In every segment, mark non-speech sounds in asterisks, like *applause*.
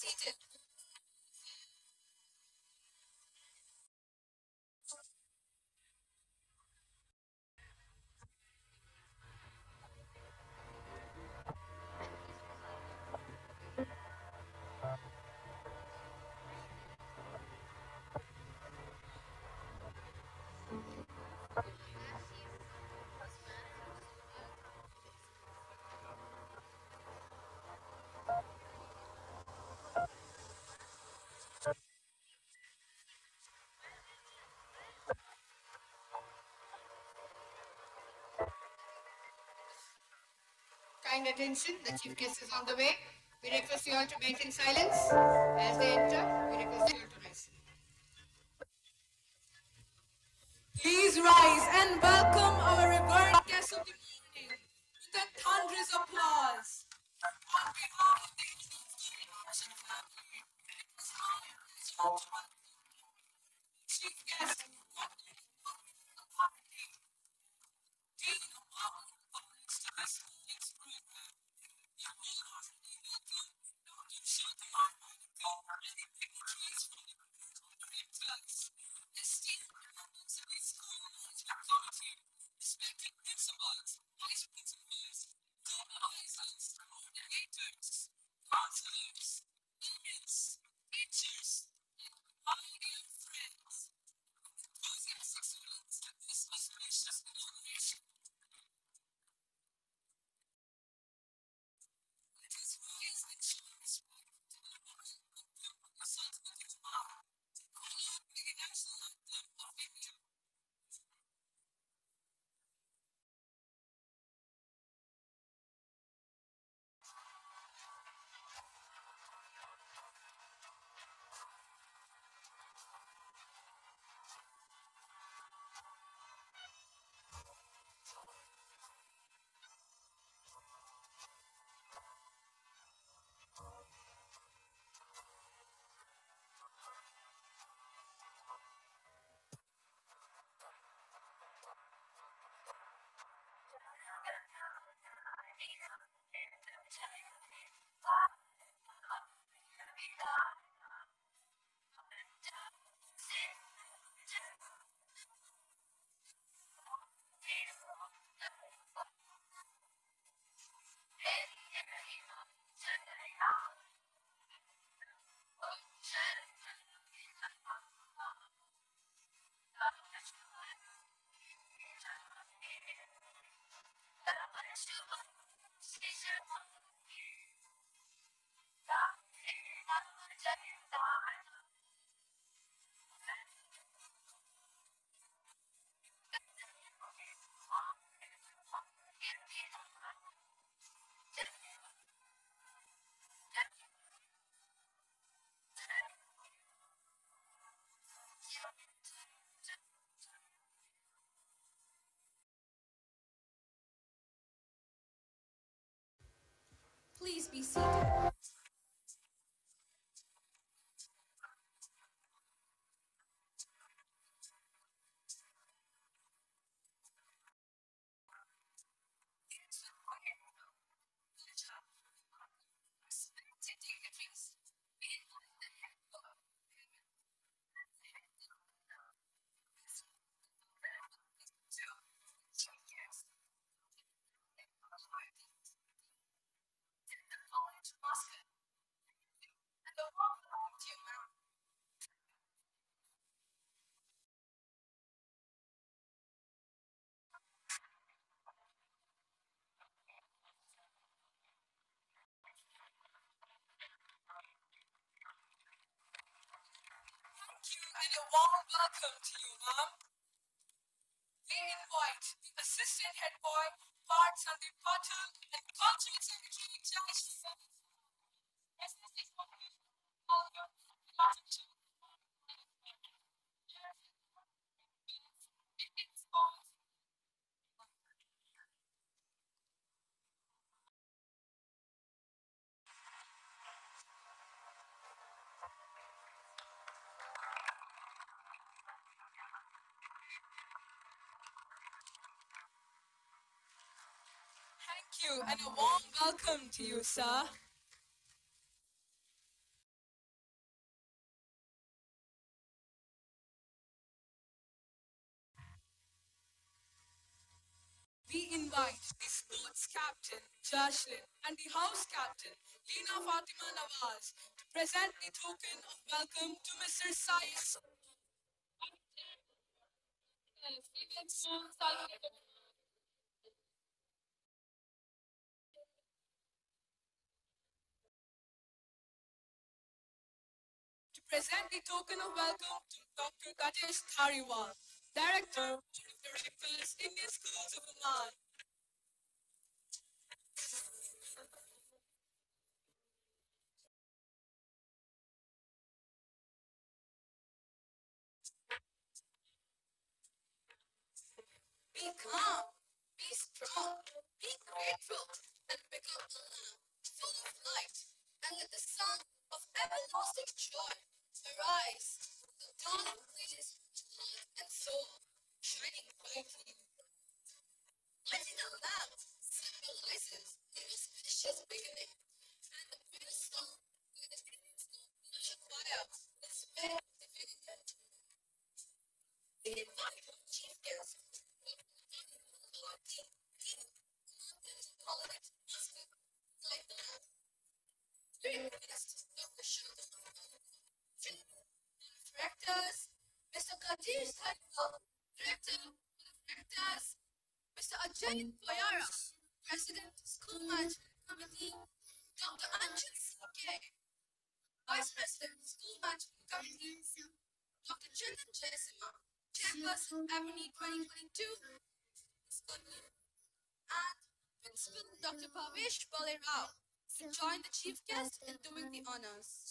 seated kind attention. The chief guest is on the way. We request you all to maintain silence. As they enter, we request you Be seated. Welcome to you, ma'am. We invite the assistant head boy, Part Sandeep Patel, and cultural secretary, Janish Thank you and a warm welcome to you, sir. We invite the sports captain, Jashlin, and the house captain, Lina Fatima Nawaz, to present the token of welcome to Mr. Sais. present the token of welcome to Dr. Gajesh Thariwal, Director of the Ripples Indian Schools of Oman. Be calm, be strong, be grateful, and become a lamp full of light, and let the sun of everlasting joy arise. The dawn of greatest heart and soul, shining brightly. Lighting a lamp symbolizes the auspicious beginning, Principal Dr. Pavish Bale Rao to join the chief guest in doing the honors.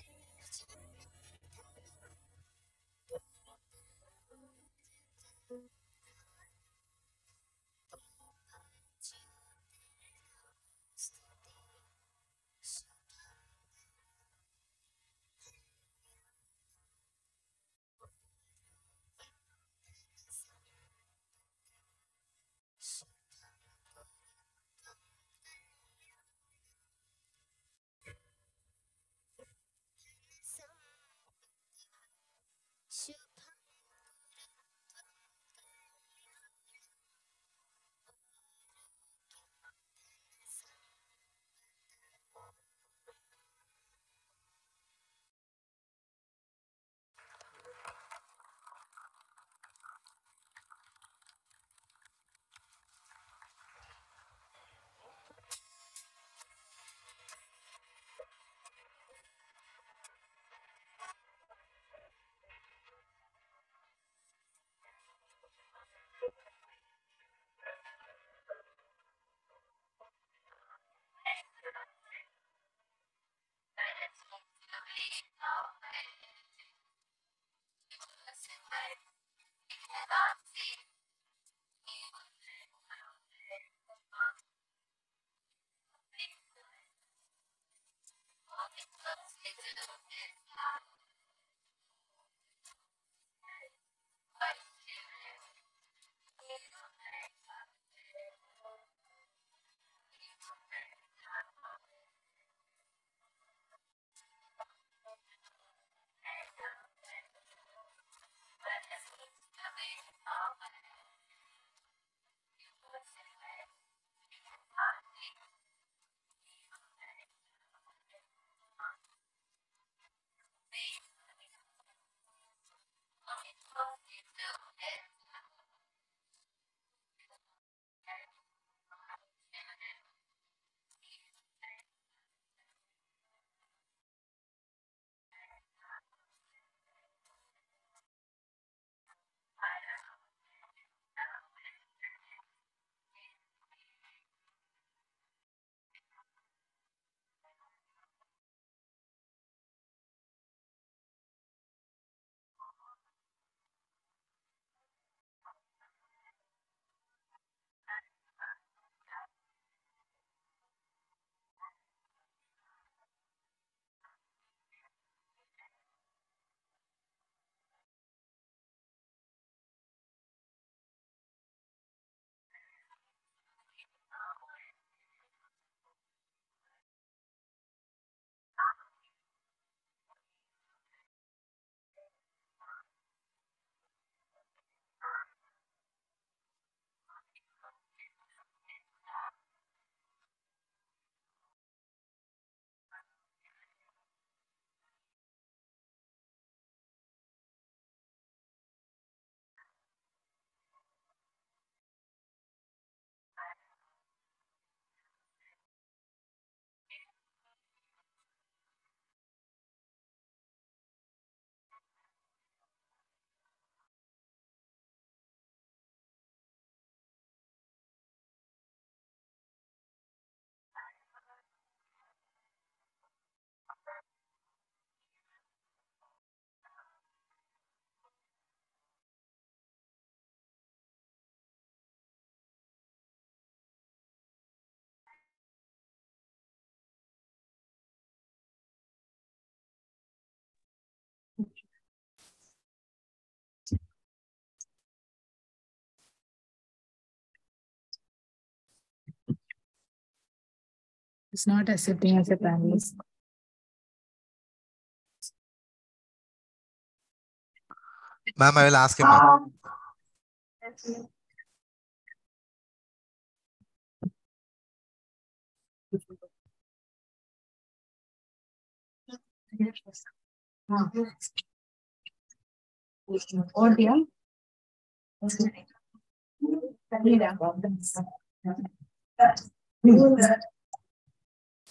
It's not accepting as a panelist. Ma'am, I will ask him.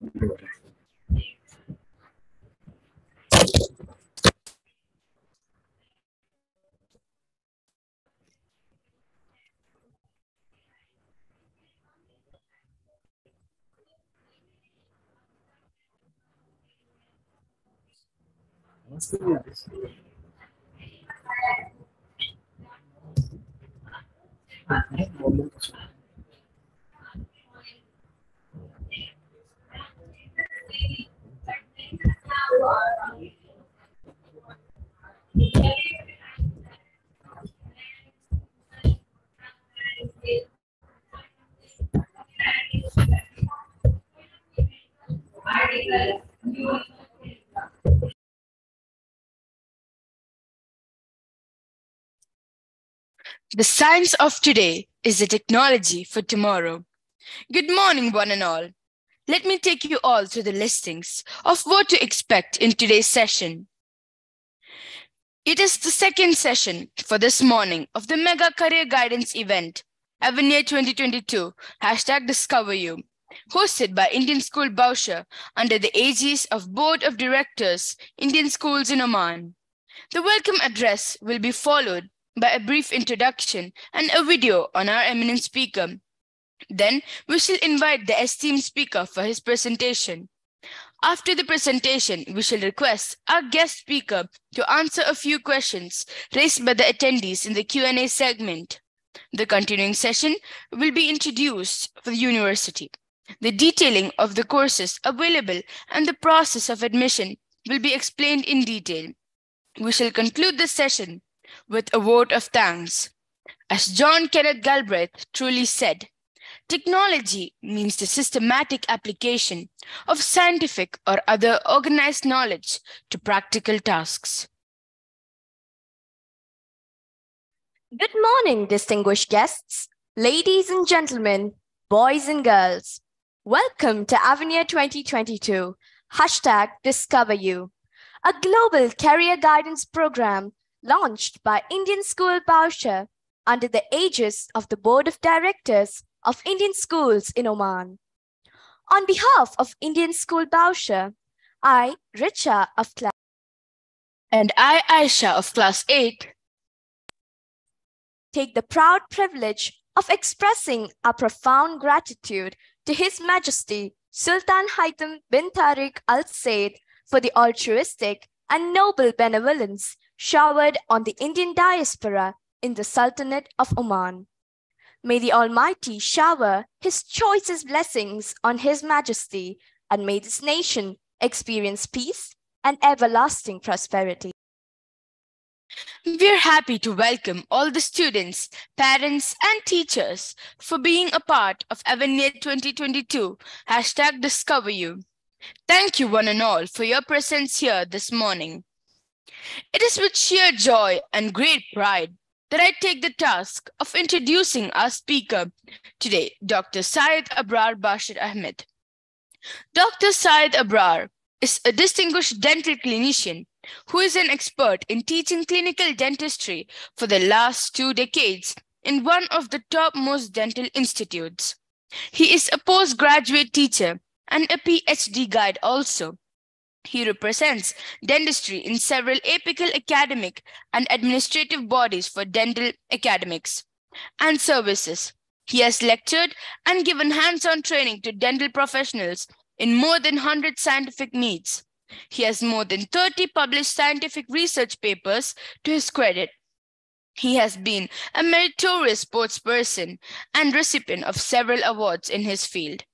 楽しそうですね。あ、ね、もう The science of today is the technology for tomorrow. Good morning, one and all. Let me take you all through the listings of what to expect in today's session. It is the second session for this morning of the Mega Career Guidance event, Avenir 2022, hashtag Discover You, hosted by Indian School Bousher under the aegis of Board of Directors, Indian Schools in Oman. The welcome address will be followed by a brief introduction and a video on our eminent speaker. Then we shall invite the esteemed speaker for his presentation. After the presentation, we shall request our guest speaker to answer a few questions raised by the attendees in the Q&A segment. The continuing session will be introduced for the university. The detailing of the courses available and the process of admission will be explained in detail. We shall conclude the session with a vote of thanks. As John Kenneth Galbraith truly said, technology means the systematic application of scientific or other organized knowledge to practical tasks. Good morning, distinguished guests. Ladies and gentlemen, boys and girls, welcome to Avenir 2022, hashtag Discover You, a global career guidance program launched by Indian School Bousher under the aegis of the Board of Directors of Indian Schools in Oman. On behalf of Indian School Bousher, I, Richa of class And I, Aisha of class 8, take the proud privilege of expressing our profound gratitude to His Majesty Sultan Haitham bin Tariq Al Said for the altruistic and noble benevolence showered on the Indian diaspora in the Sultanate of Oman. May the Almighty shower His choicest blessings on His Majesty and may this nation experience peace and everlasting prosperity. we're happy to welcome all the students, parents, and teachers for being a part of Avenir 2022, hashtag Discover You. Thank you, one and all, for your presence here this morning. It is with sheer joy and great pride that I take the task of introducing our speaker today, Dr. Syed Abrar Bashir Ahmed. Dr. Syed Abrar is a distinguished dental clinician who is an expert in teaching clinical dentistry for the last two decades in one of the topmost dental institutes. He is a postgraduate teacher and a PhD guide also. He represents dentistry in several apical academic and administrative bodies for dental academics and services. He has lectured and given hands on training to dental professionals in more than 100 scientific meets. He has more than 30 published scientific research papers to his credit. He has been a meritorious sportsperson and recipient of several awards in his field.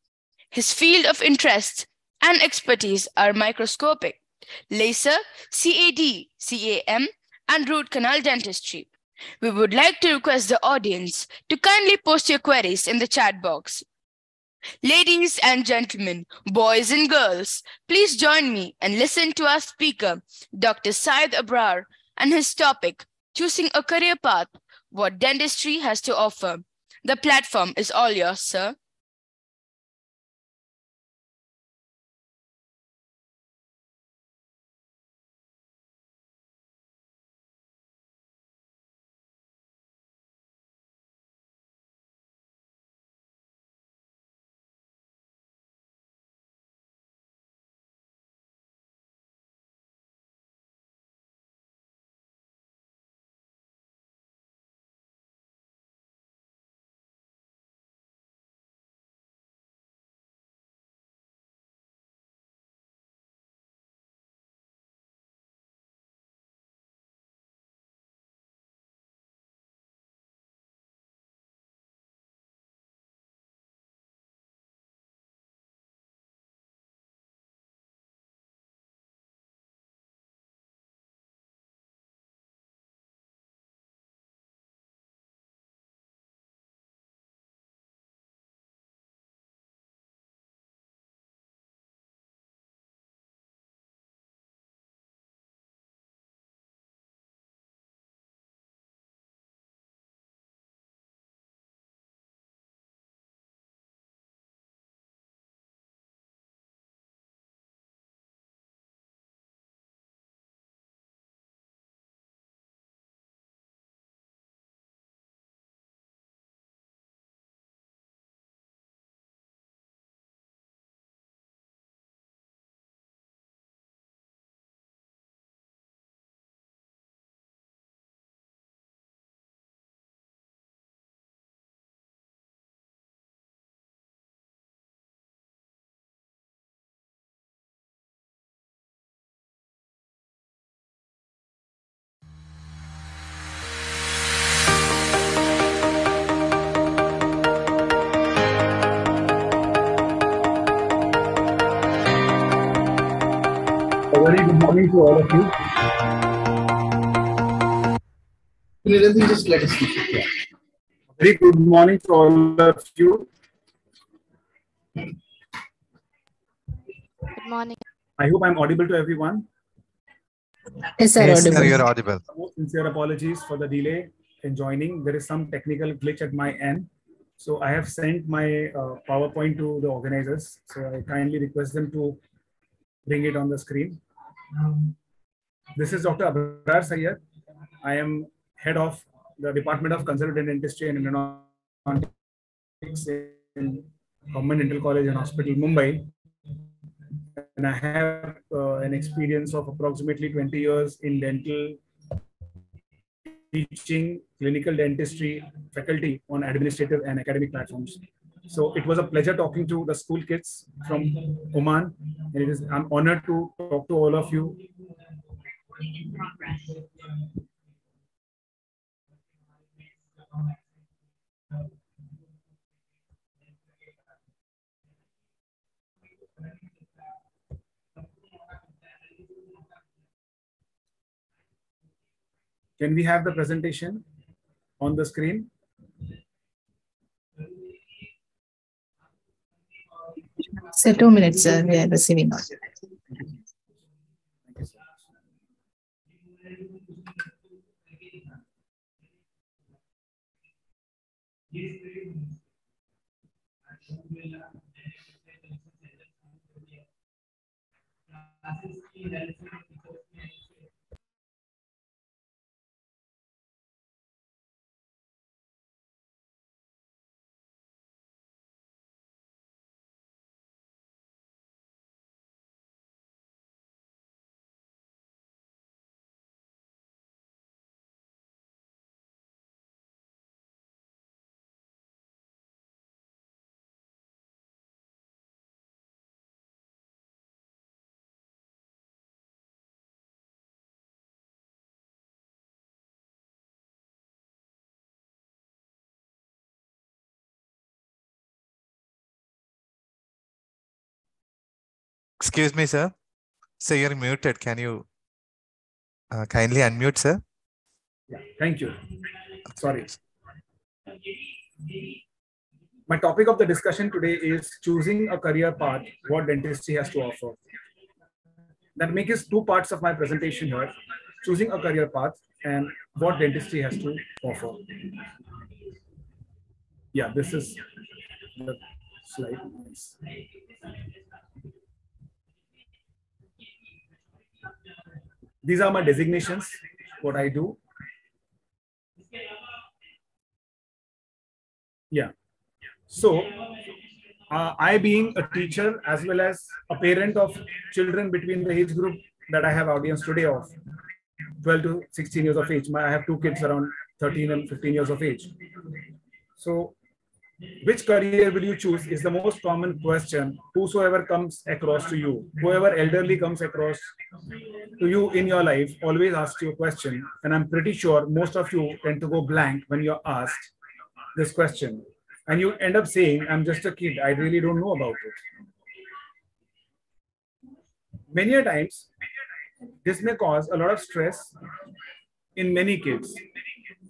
His field of interests and expertise are microscopic, laser, CAD, CAM, and root canal dentistry. We would like to request the audience to kindly post your queries in the chat box. Ladies and gentlemen, boys and girls, please join me and listen to our speaker, Dr. Syed Abrar, and his topic, Choosing a Career Path, What Dentistry Has to Offer. The platform is all yours, sir. Morning to all of you. Niranjan, just let us speak. Very good morning to all of you. Good morning. I hope I'm audible to everyone. Yes, sir, Yes, sir, audible. you're audible. Most sincere apologies for the delay in joining. There is some technical glitch at my end. So I have sent my uh, PowerPoint to the organizers. So I kindly request them to bring it on the screen. This is Dr. Abrar Sayyed. I am head of the Department of Conservative Dentistry and Endodontics in Government Dental College and Hospital, Mumbai. And I have uh, an experience of approximately 20 years in dental teaching clinical dentistry faculty on administrative and academic platforms. So it was a pleasure talking to the school kids from Oman. And it is I'm honored to talk to all of you. Can we have the presentation on the screen? Sir, two minutes, sir. We are receiving Excuse me, sir. So you're muted. Can you uh, kindly unmute, sir? Yeah, thank you. Sorry. My topic of the discussion today is choosing a career path, what dentistry has to offer. That makes two parts of my presentation here, choosing a career path and what dentistry has to offer. Yeah, this is the slide. These are my designations, what I do. Yeah. So, uh, I being a teacher as well as a parent of children between the age group that I have audience today of 12 to 16 years of age. My, I have two kids around 13 and 15 years of age. So, which career will you choose is the most common question whosoever comes across to you. Whoever elderly comes across to you in your life always asks you a question and i'm pretty sure most of you tend to go blank when you're asked this question. And you end up saying i'm just a kid. I really don't know about it. Many a times this may cause a lot of stress in many kids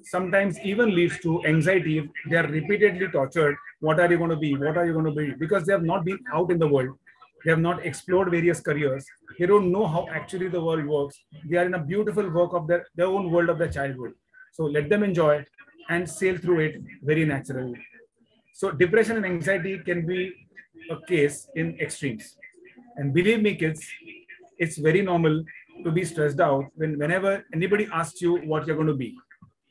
sometimes even leads to anxiety if they are repeatedly tortured. What are you going to be? What are you going to be? Because they have not been out in the world. They have not explored various careers. They don't know how actually the world works. They are in a beautiful work of their, their own world of their childhood. So let them enjoy and sail through it very naturally. So depression and anxiety can be a case in extremes. And believe me kids it's very normal to be stressed out when whenever anybody asks you what you're going to be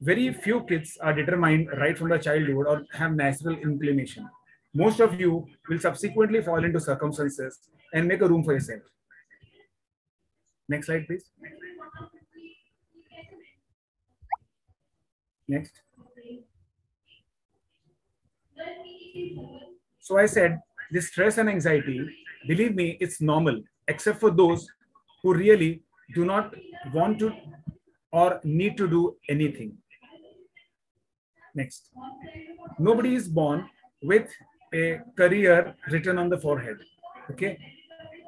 very few kids are determined right from the childhood or have natural inclination. Most of you will subsequently fall into circumstances and make a room for yourself. Next slide, please. Next. So I said, this stress and anxiety, believe me, it's normal, except for those who really do not want to or need to do anything. Next. Nobody is born with a career written on the forehead. Okay.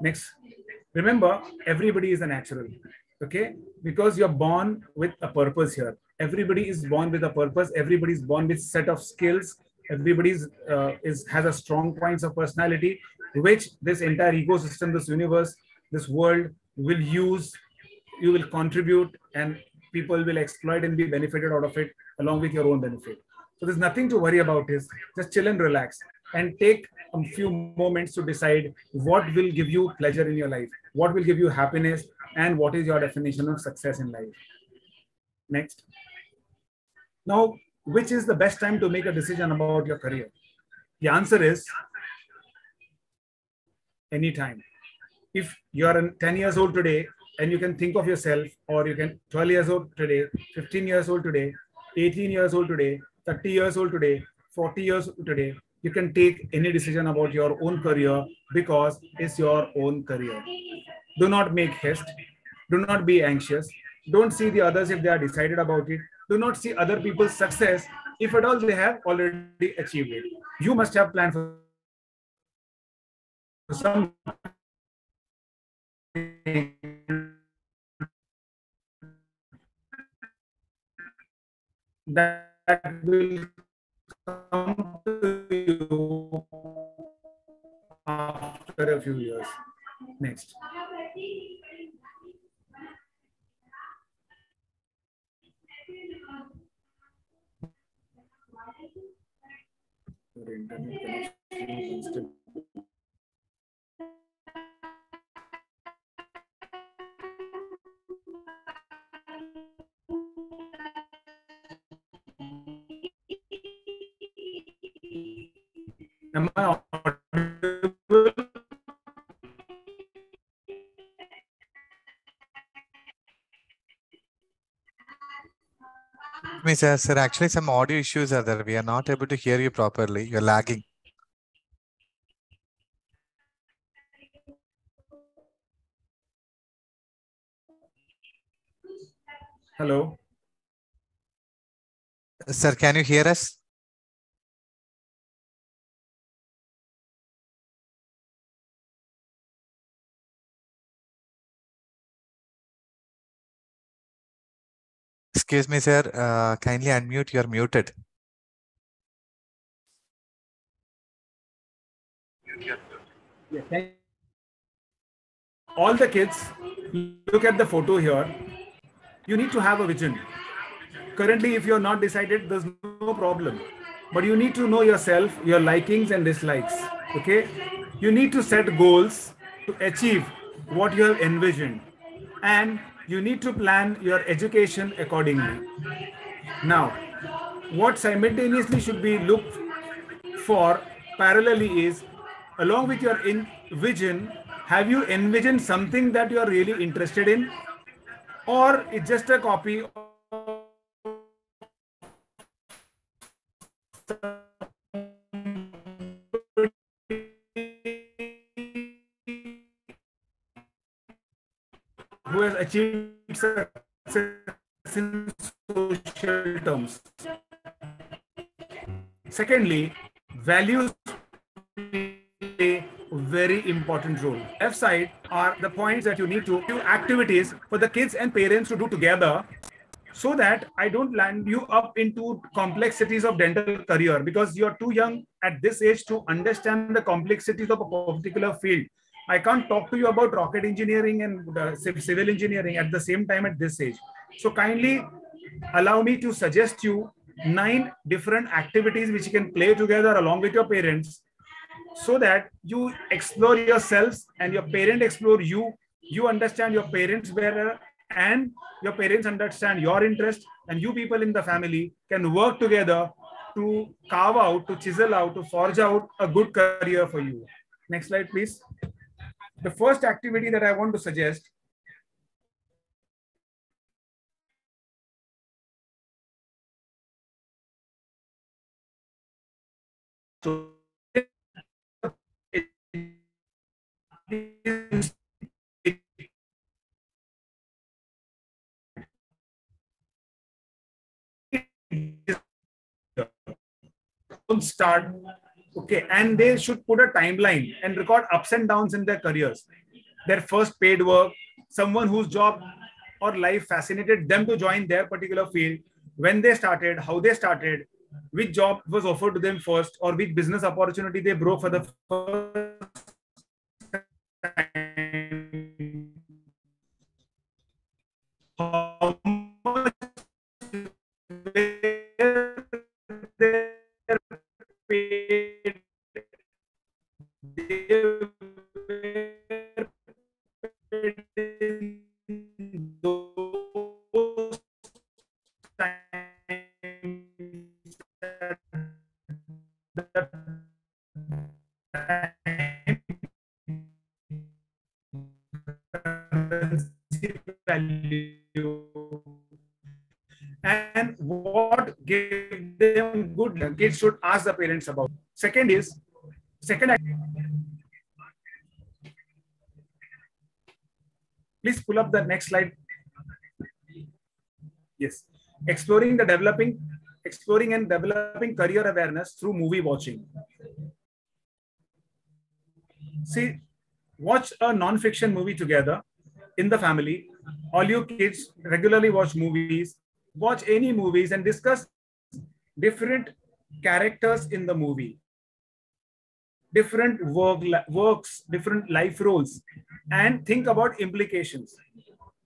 Next. Remember, everybody is a natural. Okay. Because you're born with a purpose here. Everybody is born with a purpose. Everybody is born with set of skills. Everybody's uh, is has a strong points of personality, which this entire ecosystem, this universe, this world will use. You will contribute, and people will exploit and be benefited out of it along with your own benefit. So there's nothing to worry about. Is just chill and relax and take a few moments to decide what will give you pleasure in your life, what will give you happiness, and what is your definition of success in life. Next. Now, which is the best time to make a decision about your career? The answer is anytime. If you are 10 years old today and you can think of yourself, or you can 12 years old today, 15 years old today, 18 years old today, 30 years old today, 40 years today, you can take any decision about your own career because it's your own career. Do not make haste. Do not be anxious. Don't see the others if they are decided about it. Do not see other people's success if at all they have already achieved it. You must have planned for some that will come to you after a few years. Next. Your internet connection is Am I audible? Me, sir, sir, actually some audio issues are there. We are not able to hear you properly. You're lagging. Hello. Sir, can you hear us? Excuse me, sir. Uh, kindly unmute. You're muted. All the kids, look at the photo here. You need to have a vision. Currently, if you're not decided, there's no problem. But you need to know yourself, your likings and dislikes. Okay? You need to set goals to achieve what you have envisioned. And you need to plan your education accordingly. Now, what simultaneously should be looked for parallelly is along with your in vision have you envisioned something that you are really interested in or it's just a copy of success in social terms secondly values play a very important role. Left side are the points that you need to do activities for the kids and parents to do together so that I don't land you up into complexities of dental career because you're too young at this age to understand the complexities of a particular field. I can't talk to you about rocket engineering and uh, civil engineering at the same time at this age. So kindly allow me to suggest you nine different activities which you can play together along with your parents so that you explore yourselves and your parent explore you. You understand your parents better and your parents understand your interest and you people in the family can work together to carve out to chisel out to forge out a good career for you. Next slide please the first activity that i want to suggest start okay and they should put a timeline and record ups and downs in their careers. Their first paid work someone whose job or life fascinated them to join their particular field when they started how they started which job was offered to them first or which business opportunity they broke for the first kids should ask the parents about. Second is second. Please pull up the next slide. Yes, exploring the developing, exploring and developing career awareness through movie watching. See, watch a non-fiction movie together in the family. All you kids regularly watch movies, watch any movies and discuss different characters in the movie, different work, works, different life roles, and think about implications.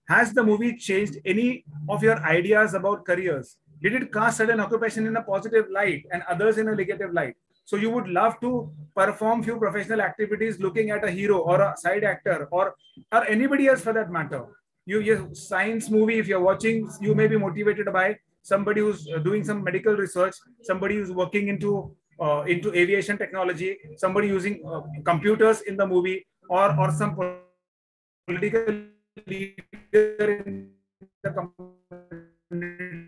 Has the movie changed any of your ideas about careers? Did it cast certain occupation in a positive light and others in a negative light? So you would love to perform few professional activities looking at a hero or a side actor or, or anybody else for that matter. You, you science movie, if you're watching, you may be motivated by somebody who's doing some medical research, somebody who's working into uh, into aviation technology, somebody using uh, computers in the movie, or or some political leader in the community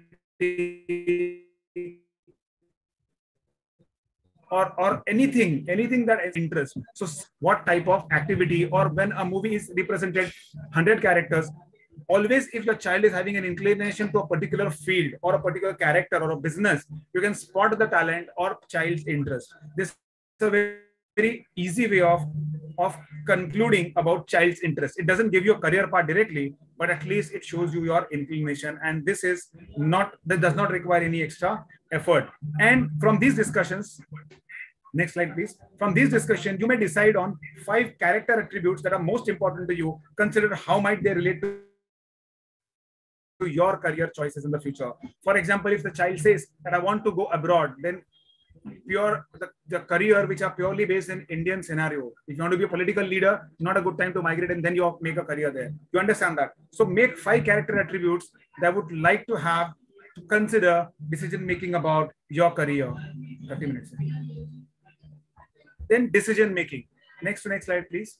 or or anything anything that is interest so what type of activity or when a movie is represented 100 characters always if your child is having an inclination to a particular field or a particular character or a business you can spot the talent or child's interest this is a very, very easy way of of concluding about child's interest it doesn't give you a career path directly but at least it shows you your inclination and this is not that does not require any extra effort and from these discussions Next slide, please. From these discussion, you may decide on five character attributes that are most important to you. Consider how might they relate to your career choices in the future. For example, if the child says that I want to go abroad, then pure the, the career which are purely based in Indian scenario. If you want to be a political leader, not a good time to migrate and then you make a career there. You understand that? So make five character attributes that would like to have to consider decision making about your career. 30 minutes. Then decision making. Next to next slide, please.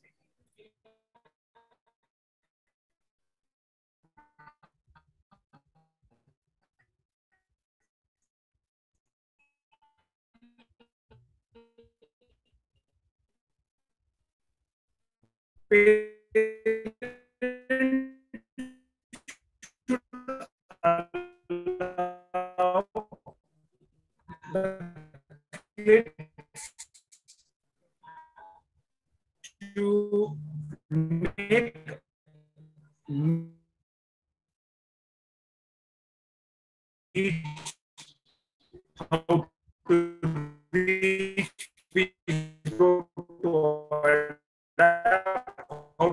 To make how to reach people to how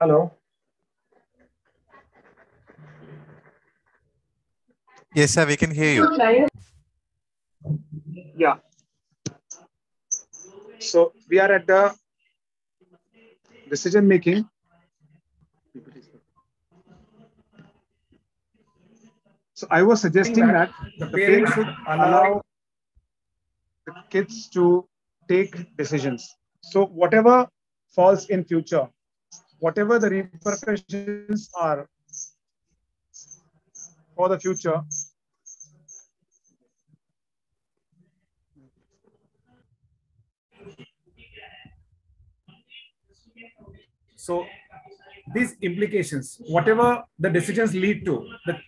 Hello. Yes, sir, we can hear you. Yeah. So we are at the decision making. So I was suggesting that the parents should allow the kids to take decisions. So whatever falls in future, whatever the repercussions are for the future, So these implications, whatever the decisions lead to, the,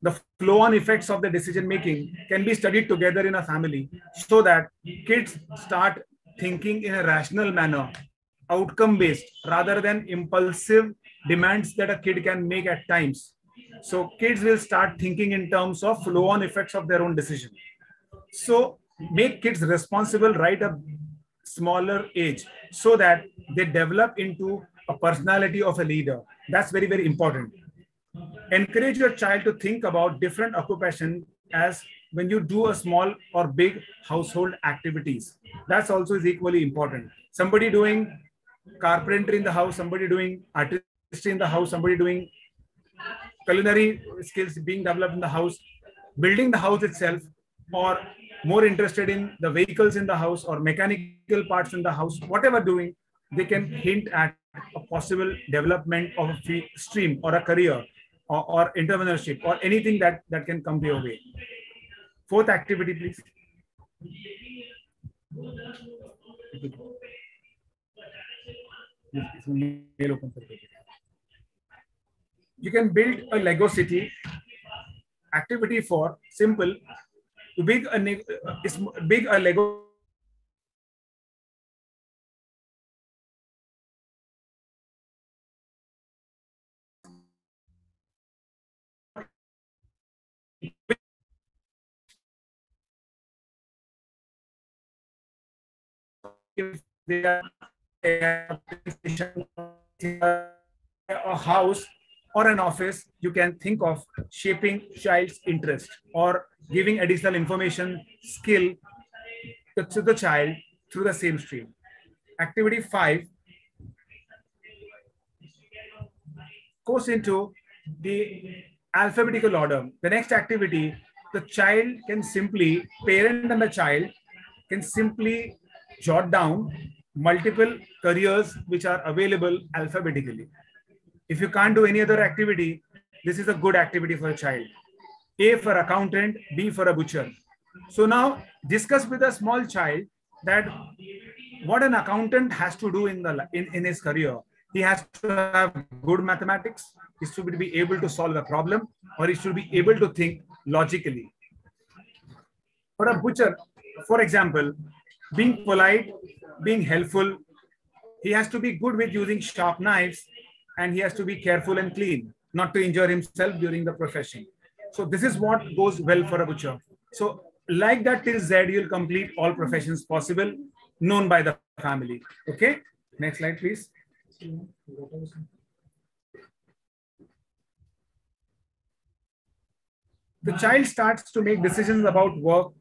the flow-on effects of the decision making can be studied together in a family so that kids start thinking in a rational manner, outcome-based, rather than impulsive demands that a kid can make at times. So kids will start thinking in terms of flow-on effects of their own decision. So make kids responsible right at smaller age so that they develop into a personality of a leader. That's very, very important. Encourage your child to think about different occupation as when you do a small or big household activities. That's also is equally important. Somebody doing carpentry in the house, somebody doing artistry in the house, somebody doing culinary skills being developed in the house, building the house itself, or more interested in the vehicles in the house or mechanical parts in the house, whatever doing, they can hint at a possible development of a stream or a career or, or entrepreneurship or anything that, that can come your way. Fourth activity, please. You can build a Lego city activity for simple to big a is big a Lego if they are a house or an office, you can think of shaping child's interest or giving additional information, skill to the child through the same stream. Activity five goes into the alphabetical order. The next activity, the child can simply, parent and the child can simply jot down multiple careers which are available alphabetically. If you can't do any other activity, this is a good activity for a child. A for accountant, B for a butcher. So now discuss with a small child that what an accountant has to do in the in, in his career. He has to have good mathematics. He should be able to solve a problem, or he should be able to think logically. For a butcher, for example, being polite, being helpful. He has to be good with using sharp knives and he has to be careful and clean, not to injure himself during the profession. So this is what goes well for a butcher. So like that till Z, you'll complete all professions possible known by the family. Okay, next slide, please. The child starts to make decisions about work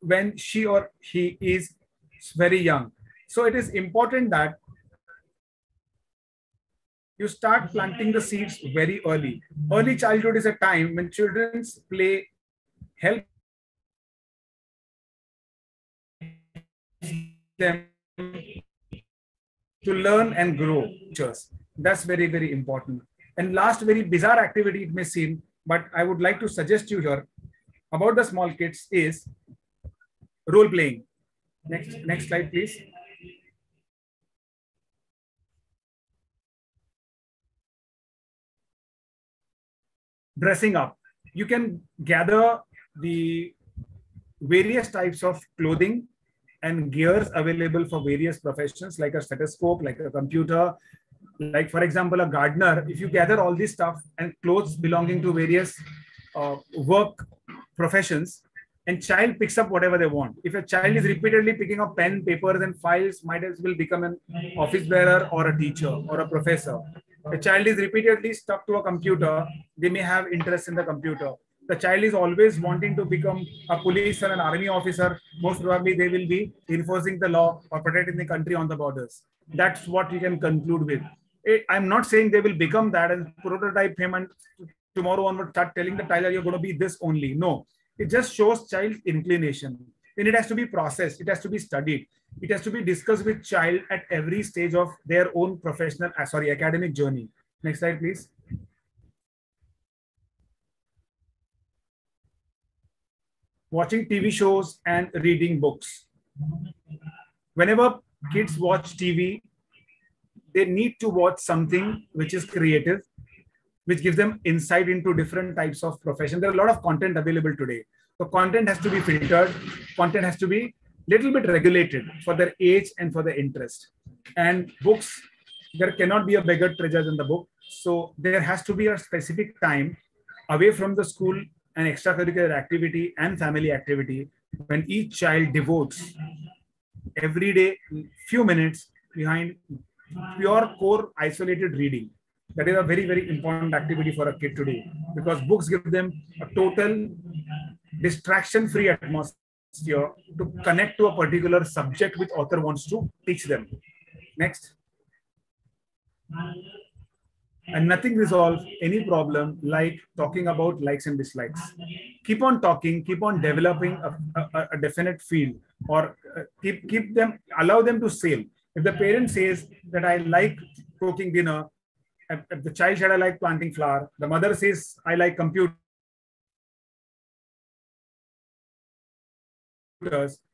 when she or he is very young. So it is important that you start planting the seeds very early. Early childhood is a time when children's play help them to learn and grow. That's very, very important. And last, very bizarre activity it may seem, but I would like to suggest you here about the small kids is role playing. Next, next slide, please. Dressing up. You can gather the various types of clothing and gears available for various professions like a stethoscope, like a computer, like for example, a gardener. If you gather all this stuff and clothes belonging to various uh, work professions, and child picks up whatever they want. If a child is hmm. repeatedly picking up pen, papers, and files, might as well become an office bearer or a teacher or a professor. A child is repeatedly stuck to a computer, they may have interest in the computer. the child is always wanting to become a police or an army officer, most probably they will be enforcing the law or protecting the country on the borders. That's what you can conclude with. It, I'm not saying they will become that and prototype him and tomorrow onward start telling the child you're going to be this only. No, it just shows child inclination. Then it has to be processed. It has to be studied. It has to be discussed with child at every stage of their own professional, uh, sorry, academic journey. Next slide, please. Watching TV shows and reading books. Whenever kids watch TV, they need to watch something which is creative, which gives them insight into different types of profession. There are a lot of content available today. So content has to be filtered. Content has to be little bit regulated for their age and for their interest. And books, there cannot be a bigger treasure than the book. So there has to be a specific time away from the school and extracurricular activity and family activity when each child devotes every day few minutes behind pure core isolated reading that is a very very important activity for a kid today because books give them a total distraction free atmosphere to connect to a particular subject which author wants to teach them. Next. And nothing resolves any problem like talking about likes and dislikes. Keep on talking keep on developing a, a, a definite field or uh, keep keep them allow them to sail if the parent says that i like cooking dinner the child said i like planting flower the mother says i like computers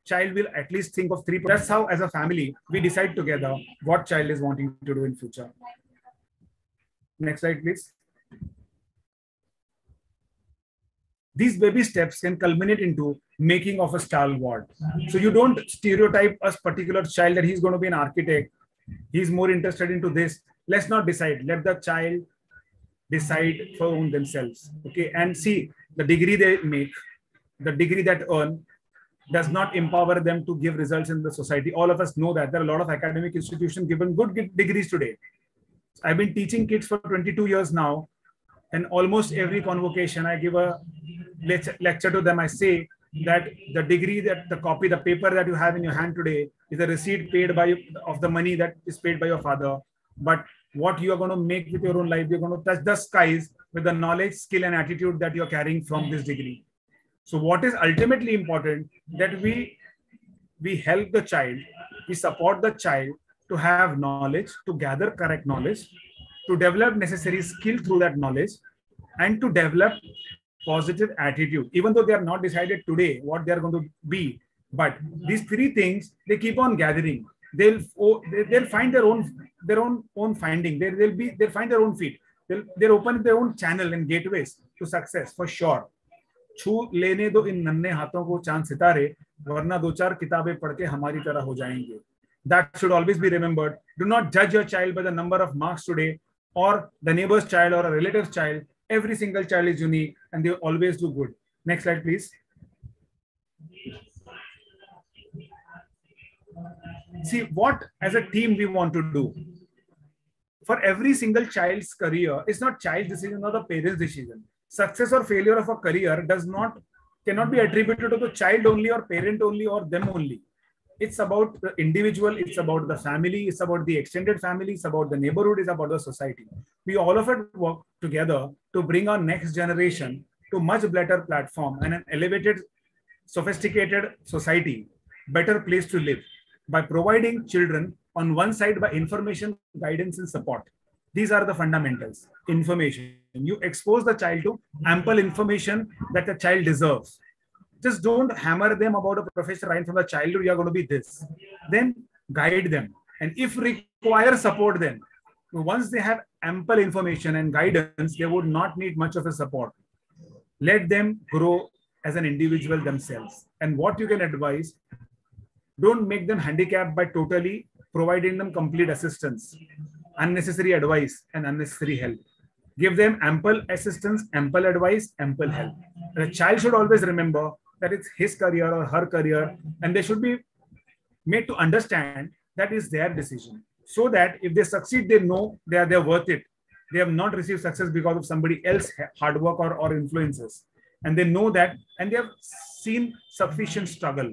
child will at least think of three that's how as a family we decide together what child is wanting to do in future Next slide, please. These baby steps can culminate into making of a stalwart. So you don't stereotype a particular child that he's going to be an architect. He's more interested into this. Let's not decide. Let the child decide for themselves. Okay. And see the degree they make, the degree that earn does not empower them to give results in the society. All of us know that there are a lot of academic institutions given good degrees today. I've been teaching kids for 22 years now. And almost every convocation, I give a lecture to them. I say that the degree that the copy, the paper that you have in your hand today is a receipt paid by of the money that is paid by your father. But what you are going to make with your own life, you're going to touch the skies with the knowledge, skill, and attitude that you're carrying from this degree. So, what is ultimately important that we we help the child, we support the child to have knowledge, to gather correct knowledge, to develop necessary skill through that knowledge, and to develop positive attitude, even though they are not decided today what they are going to be. But these three things, they keep on gathering. they'll they'll find their own their own own finding. They, they'll be they'll find their own feet. They'll they'll open their own channel and gateways to success for sure. छू लेने दो इन नन्हे हाथों को चाँद सितारे वरना दो चार किताबें पढ़ के हमारी तरह हो जाएँगे that should always be remembered do not जज your child by the number of marks today और द नेबर्स चाइल्ड और relative child every single child is unique and they always do good next slide please See what as a team we want to do. For every single child's career, it's not child's decision or the parent's decision. Success or failure of a career does not cannot be attributed to the child only or parent only or them only it's about the individual it's about the family it's about the extended family it's about the neighborhood it's about the society we all of it work together to bring our next generation to much better platform and an elevated sophisticated society better place to live by providing children on one side by information guidance and support these are the fundamentals information you expose the child to ample information that the child deserves just don't hammer them about a profession right from the childhood. You're going to be this. Then guide them. And if require, support them. Once they have ample information and guidance, they would not need much of a support. Let them grow as an individual themselves. And what you can advise, don't make them handicapped by totally providing them complete assistance, unnecessary advice, and unnecessary help. Give them ample assistance, ample advice, ample help. The child should always remember that it's his career or her career, and they should be made to understand that is their decision. So that if they succeed, they know they are they're worth it. They have not received success because of somebody else hard work or, or influences. and they know that and they have seen sufficient struggle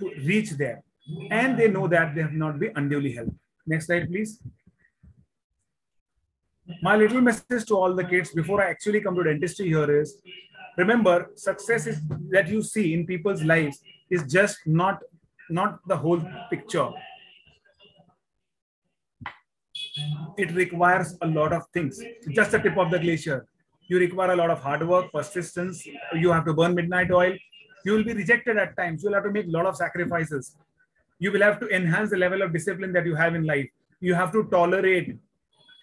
to reach there. And they know that they have not been unduly helped. Next slide please. My little message to all the kids before i actually come to dentistry here is remember success is that you see in people's lives is just not not the whole picture. It requires a lot of things. Just the tip of the glacier. You require a lot of hard work persistence. You have to burn midnight oil you will be rejected at times. You'll have to make a lot of sacrifices. You will have to enhance the level of discipline that you have in life. You have to tolerate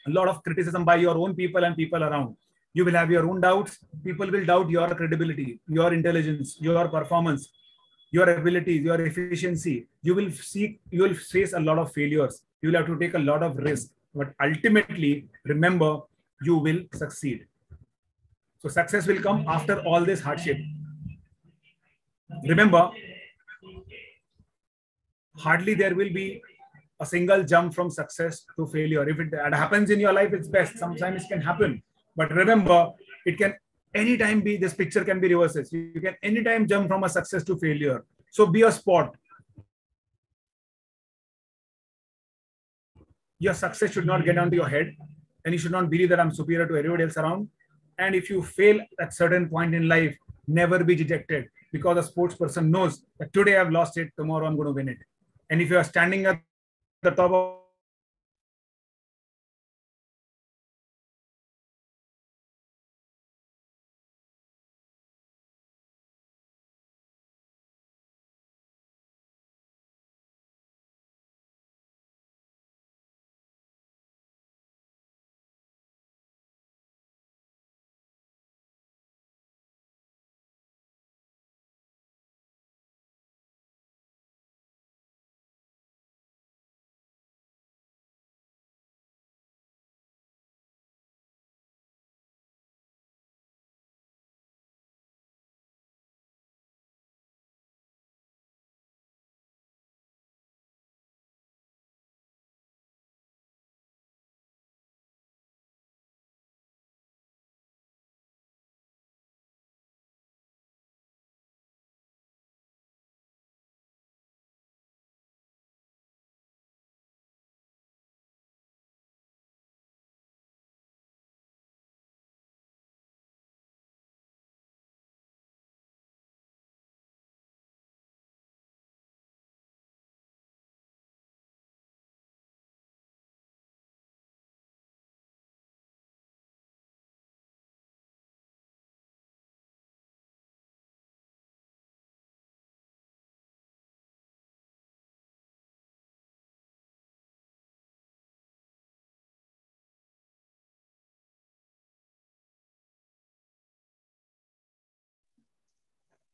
a lot of criticism by your own people and people around. You will have your own doubts. People will doubt your credibility your intelligence your performance your abilities your efficiency. You will seek you will face a lot of failures. You will have to take a lot of risk. But ultimately remember you will succeed. So success will come after all this hardship remember hardly there will be a single jump from success to failure if it happens in your life it's best sometimes it can happen but remember, it can anytime be this picture can be reversed. You can anytime jump from a success to failure. So be a spot. Your success should not get onto your head, and you should not believe that I'm superior to everybody else around. And if you fail at certain point in life, never be dejected because a sports person knows that today I've lost it, tomorrow I'm going to win it. And if you are standing at the top of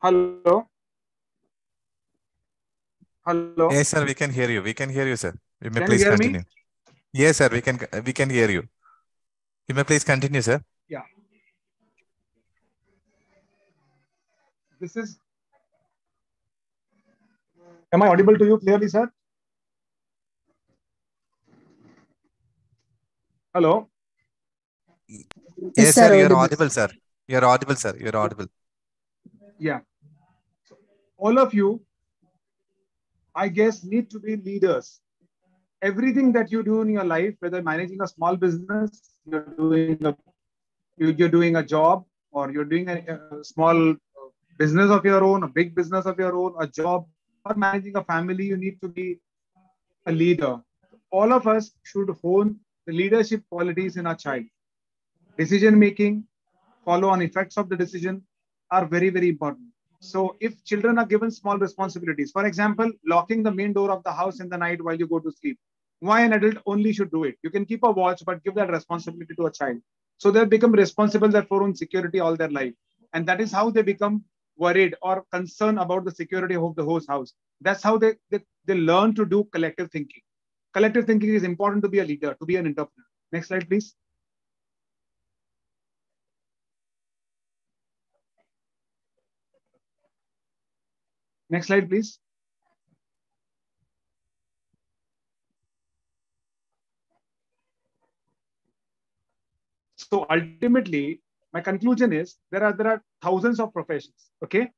Hello. Hello. Yes, sir. We can hear you. We can hear you, sir. You may Can you please hear me? continue. Yes, sir. We can. We can hear you. You may please continue, sir. Yeah. This is. Am I audible to you clearly, sir? Hello. Yes, sir, sir. You're audible. audible, sir. You're audible, sir. You're audible. Yeah. So all of you, I guess, need to be leaders. Everything that you do in your life, whether managing a small business, you're doing a you- you're doing a job, or you're doing a, a small business of your own, a big business of your own, a job, or managing a family, you need to be a leader. All of us should hone the leadership qualities in our child. Decision making, follow on effects of the decision, are very, very important. So if children are given small responsibilities, for example, locking the main door of the house in the night while you go to sleep, why an adult only should do it? You can keep a watch, but give that responsibility to a child. So they become responsible for own security all their life. And that is how they become worried or concerned about the security of the whole house. That's how they, they, they learn to do collective thinking. Collective thinking is important to be a leader, to be an entrepreneur. Next slide, please. Next slide, please. So ultimately, my conclusion is there are there are thousands of professions. Okay.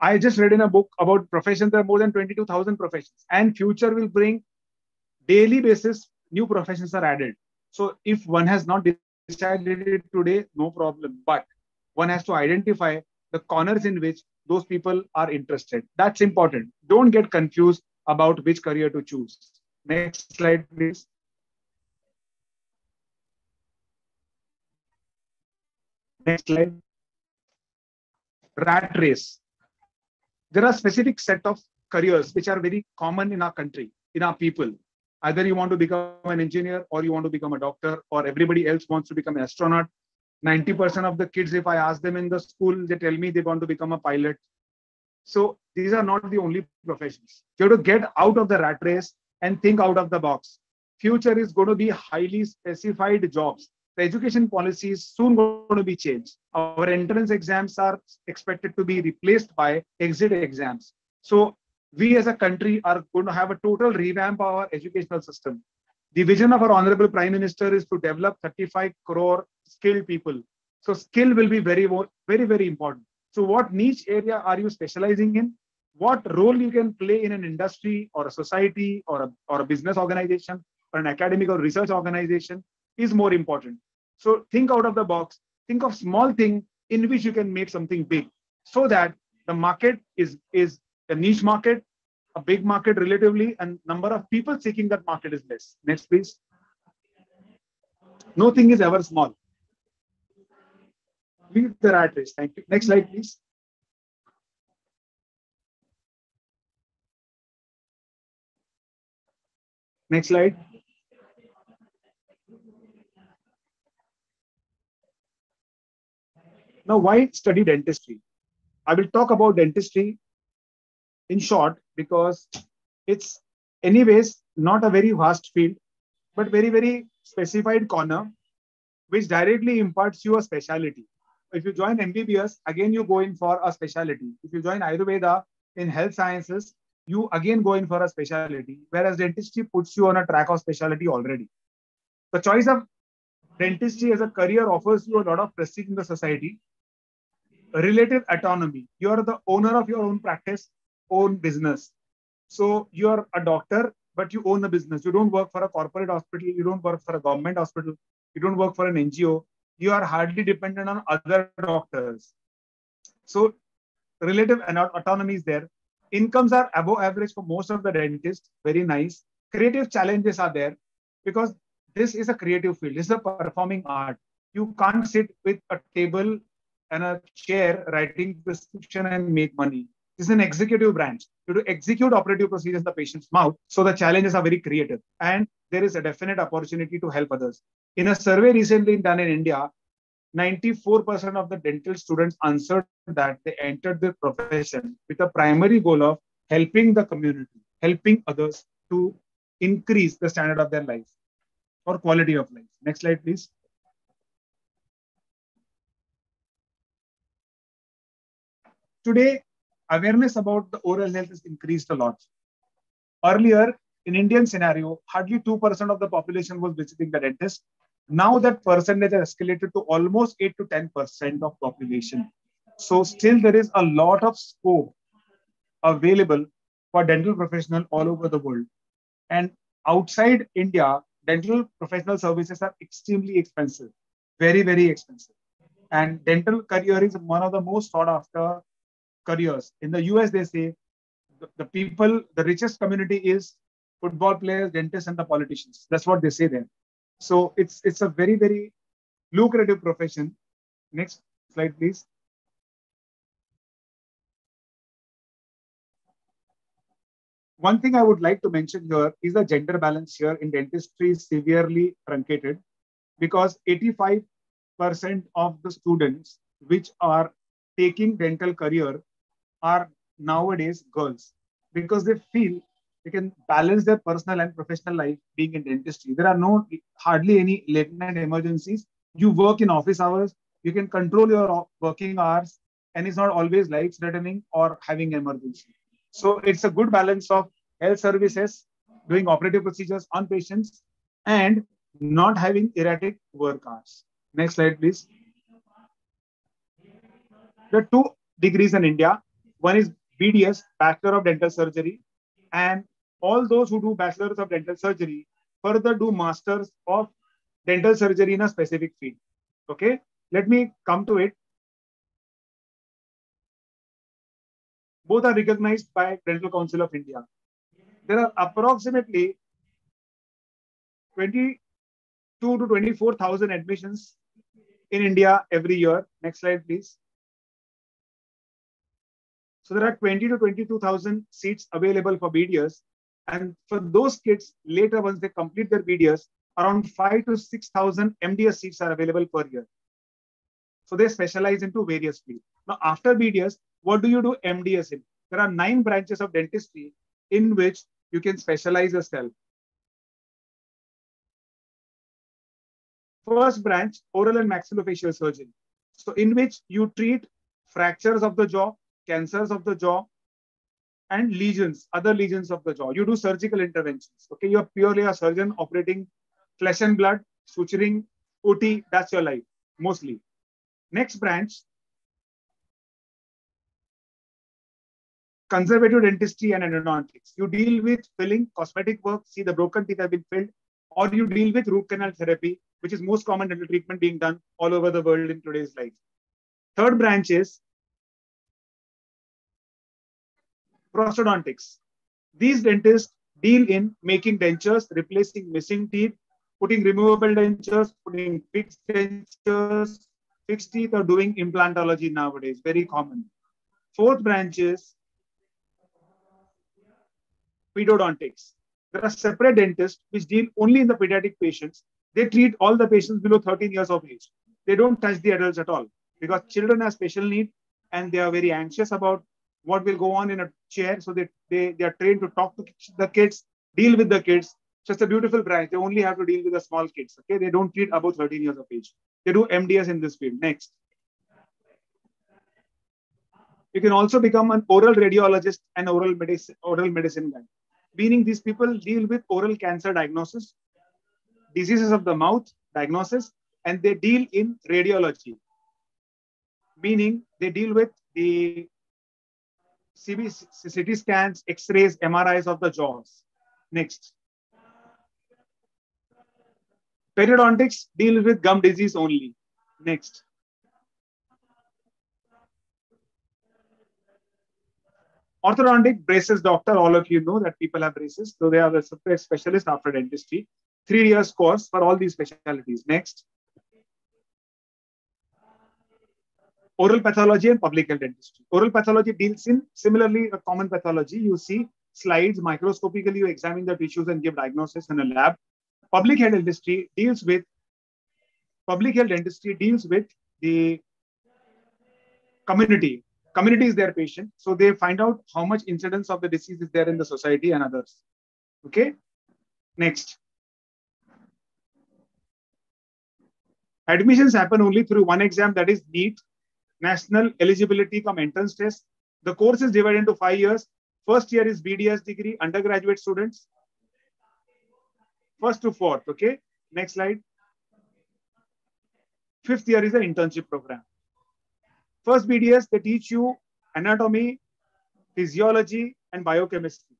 I just read in a book about professions. There are more than 22,000 professions, and future will bring daily basis new professions are added. So if one has not decided it today, no problem. But one has to identify the corners in which those people are interested. That's important. Don't get confused about which career to choose. Next slide, please. Next slide. Rat race. There are specific set of careers which are very common in our country, in our people. Either you want to become an engineer or you want to become a doctor or everybody else wants to become an astronaut. 90% of the kids, if I ask them in the school, they tell me they want to become a pilot. So these are not the only professions. You have to get out of the rat race and think out of the box. Future is going to be highly specified jobs the education policy is soon going to be changed. Our entrance exams are expected to be replaced by exit exams. So we as a country are going to have a total revamp of our educational system. The vision of our Honorable Prime Minister is to develop 35 crore skilled people. So skill will be very, very, very important. So what niche area are you specializing in? What role you can play in an industry or a society or a, or a business organization or an academic or research organization is more important. So think out of the box. Think of small thing in which you can make something big, so that the market is is a niche market, a big market relatively, and number of people seeking that market is less. Next, please. Nothing is ever small. Leave the rat race. Thank you. Next slide, please. Next slide. Now, why study dentistry? I will talk about dentistry in short because it's anyways not a very vast field, but very, very specified corner, which directly imparts you a specialty. If you join MBBS, again, you go in for a specialty. If you join Ayurveda in health sciences, you again go in for a specialty, whereas dentistry puts you on a track of specialty already. The choice of dentistry as a career offers you a lot of prestige in the society, relative autonomy. You are the owner of your own practice, own business. So you're a doctor, but you own a business. You don't work for a corporate hospital. You don't work for a government hospital. You don't work for an NGO. You are hardly dependent on other doctors. So relative autonomy is there. Incomes are above average for most of the dentists. Very nice. Creative challenges are there because this is a creative field. This is a performing art. You can't sit with a table and a chair writing prescription and make money. Is an executive branch. To execute operative procedures in the patient's mouth. So the challenges are very creative. And there is a definite opportunity to help others. In a survey recently done in India, 94% of the dental students answered that they entered the profession with a primary goal of helping the community, helping others to increase the standard of their life or quality of life. Next slide, please. Today, awareness about the oral health has increased a lot. Earlier, in Indian scenario, hardly 2% of the population was visiting the dentist. Now that percentage has escalated to almost 8 to 10% of population. So still there is a lot of scope available for dental professional all over the world. And outside India, dental professional services are extremely expensive, very, very expensive. And dental career is one of the most sought after careers. In the US, they say the, the people, the richest community is football players, dentists, and the politicians. That's what they say there. So it's it's a very very lucrative profession. Next slide, please. One thing I would like to mention here is the gender balance here in dentistry is severely truncated because 85% of the students which are taking dental career are nowadays girls because they feel they can balance their personal and professional life being in dentistry. There are no hardly any late night emergencies. You work in office hours, you can control your working hours, and it's not always life threatening or having emergency. So it's a good balance of health services, doing operative procedures on patients, and not having erratic work hours. Next slide, please. Are two degrees in India. One is BDS, Bachelor of Dental Surgery, and all those who do Bachelors of Dental Surgery further do Masters of Dental Surgery in a specific field. Okay, let me come to it. Both are recognized by Dental Council of India. There are approximately 22 to 24,000 admissions in India every year. Next slide, please. So there are 20 to 22,000 seats available for BDS. And for those kids, later once they complete their BDS, around five to 6,000 MDS seats are available per year. So they specialize into various fields. Now, after BDS, what do you do MDS in? There are nine branches of dentistry in which you can specialize yourself. First branch, oral and maxillofacial surgery. So in which you treat fractures of the jaw, cancers of the jaw, and lesions, other lesions of the jaw. You do surgical interventions. Okay, you're purely a surgeon operating flesh and blood, suturing, OT, that's your life, mostly. Next branch, conservative dentistry and endodontics. You deal with filling, cosmetic work, see the broken teeth have been filled, or you deal with root canal therapy, which is most common dental treatment being done all over the world in today's life. Third branch is prosthodontics. These dentists deal in making dentures, replacing missing teeth, putting removable dentures, putting fixed dentures, fixed teeth, or doing implantology nowadays, very common. Fourth branch is pedodontics. There are separate dentists which deal only in the pediatric patients. They treat all the patients below 13 years of age. They don't touch the adults at all because children have special need and they are very anxious about what will go on in a chair. So they, they, they are trained to talk to the kids, deal with the kids. It's a beautiful branch. They only have to deal with the small kids. Okay. They don't treat above 13 years of age. They do MDS in this field. Next. You can also become an oral radiologist and oral medicine, oral medicine guy. Meaning these people deal with oral cancer diagnosis, diseases of the mouth diagnosis, and they deal in radiology. Meaning they deal with the CB, CT scans, X-rays, MRIs of the jaws. Next. Periodontics deal with gum disease only. Next. Orthodontic braces doctor, all of you know that people have braces. So they are separate specialist after dentistry. Three years course for all these specialties. Next. Oral pathology and public health dentistry. Oral pathology deals in similarly a common pathology. You see slides, microscopically you examine the tissues and give diagnosis in a lab. Public health dentistry deals with public health dentistry deals with the community community is their patient. So they find out how much incidence of the disease is there in the society and others. Okay. Next. Admissions happen only through one exam that is NEET, National Eligibility cum Entrance Test. The course is divided into five years. First year is BDS degree, undergraduate students. First to fourth, okay? Next slide. Fifth year is an internship program. First BDS, they teach you anatomy, physiology, and biochemistry,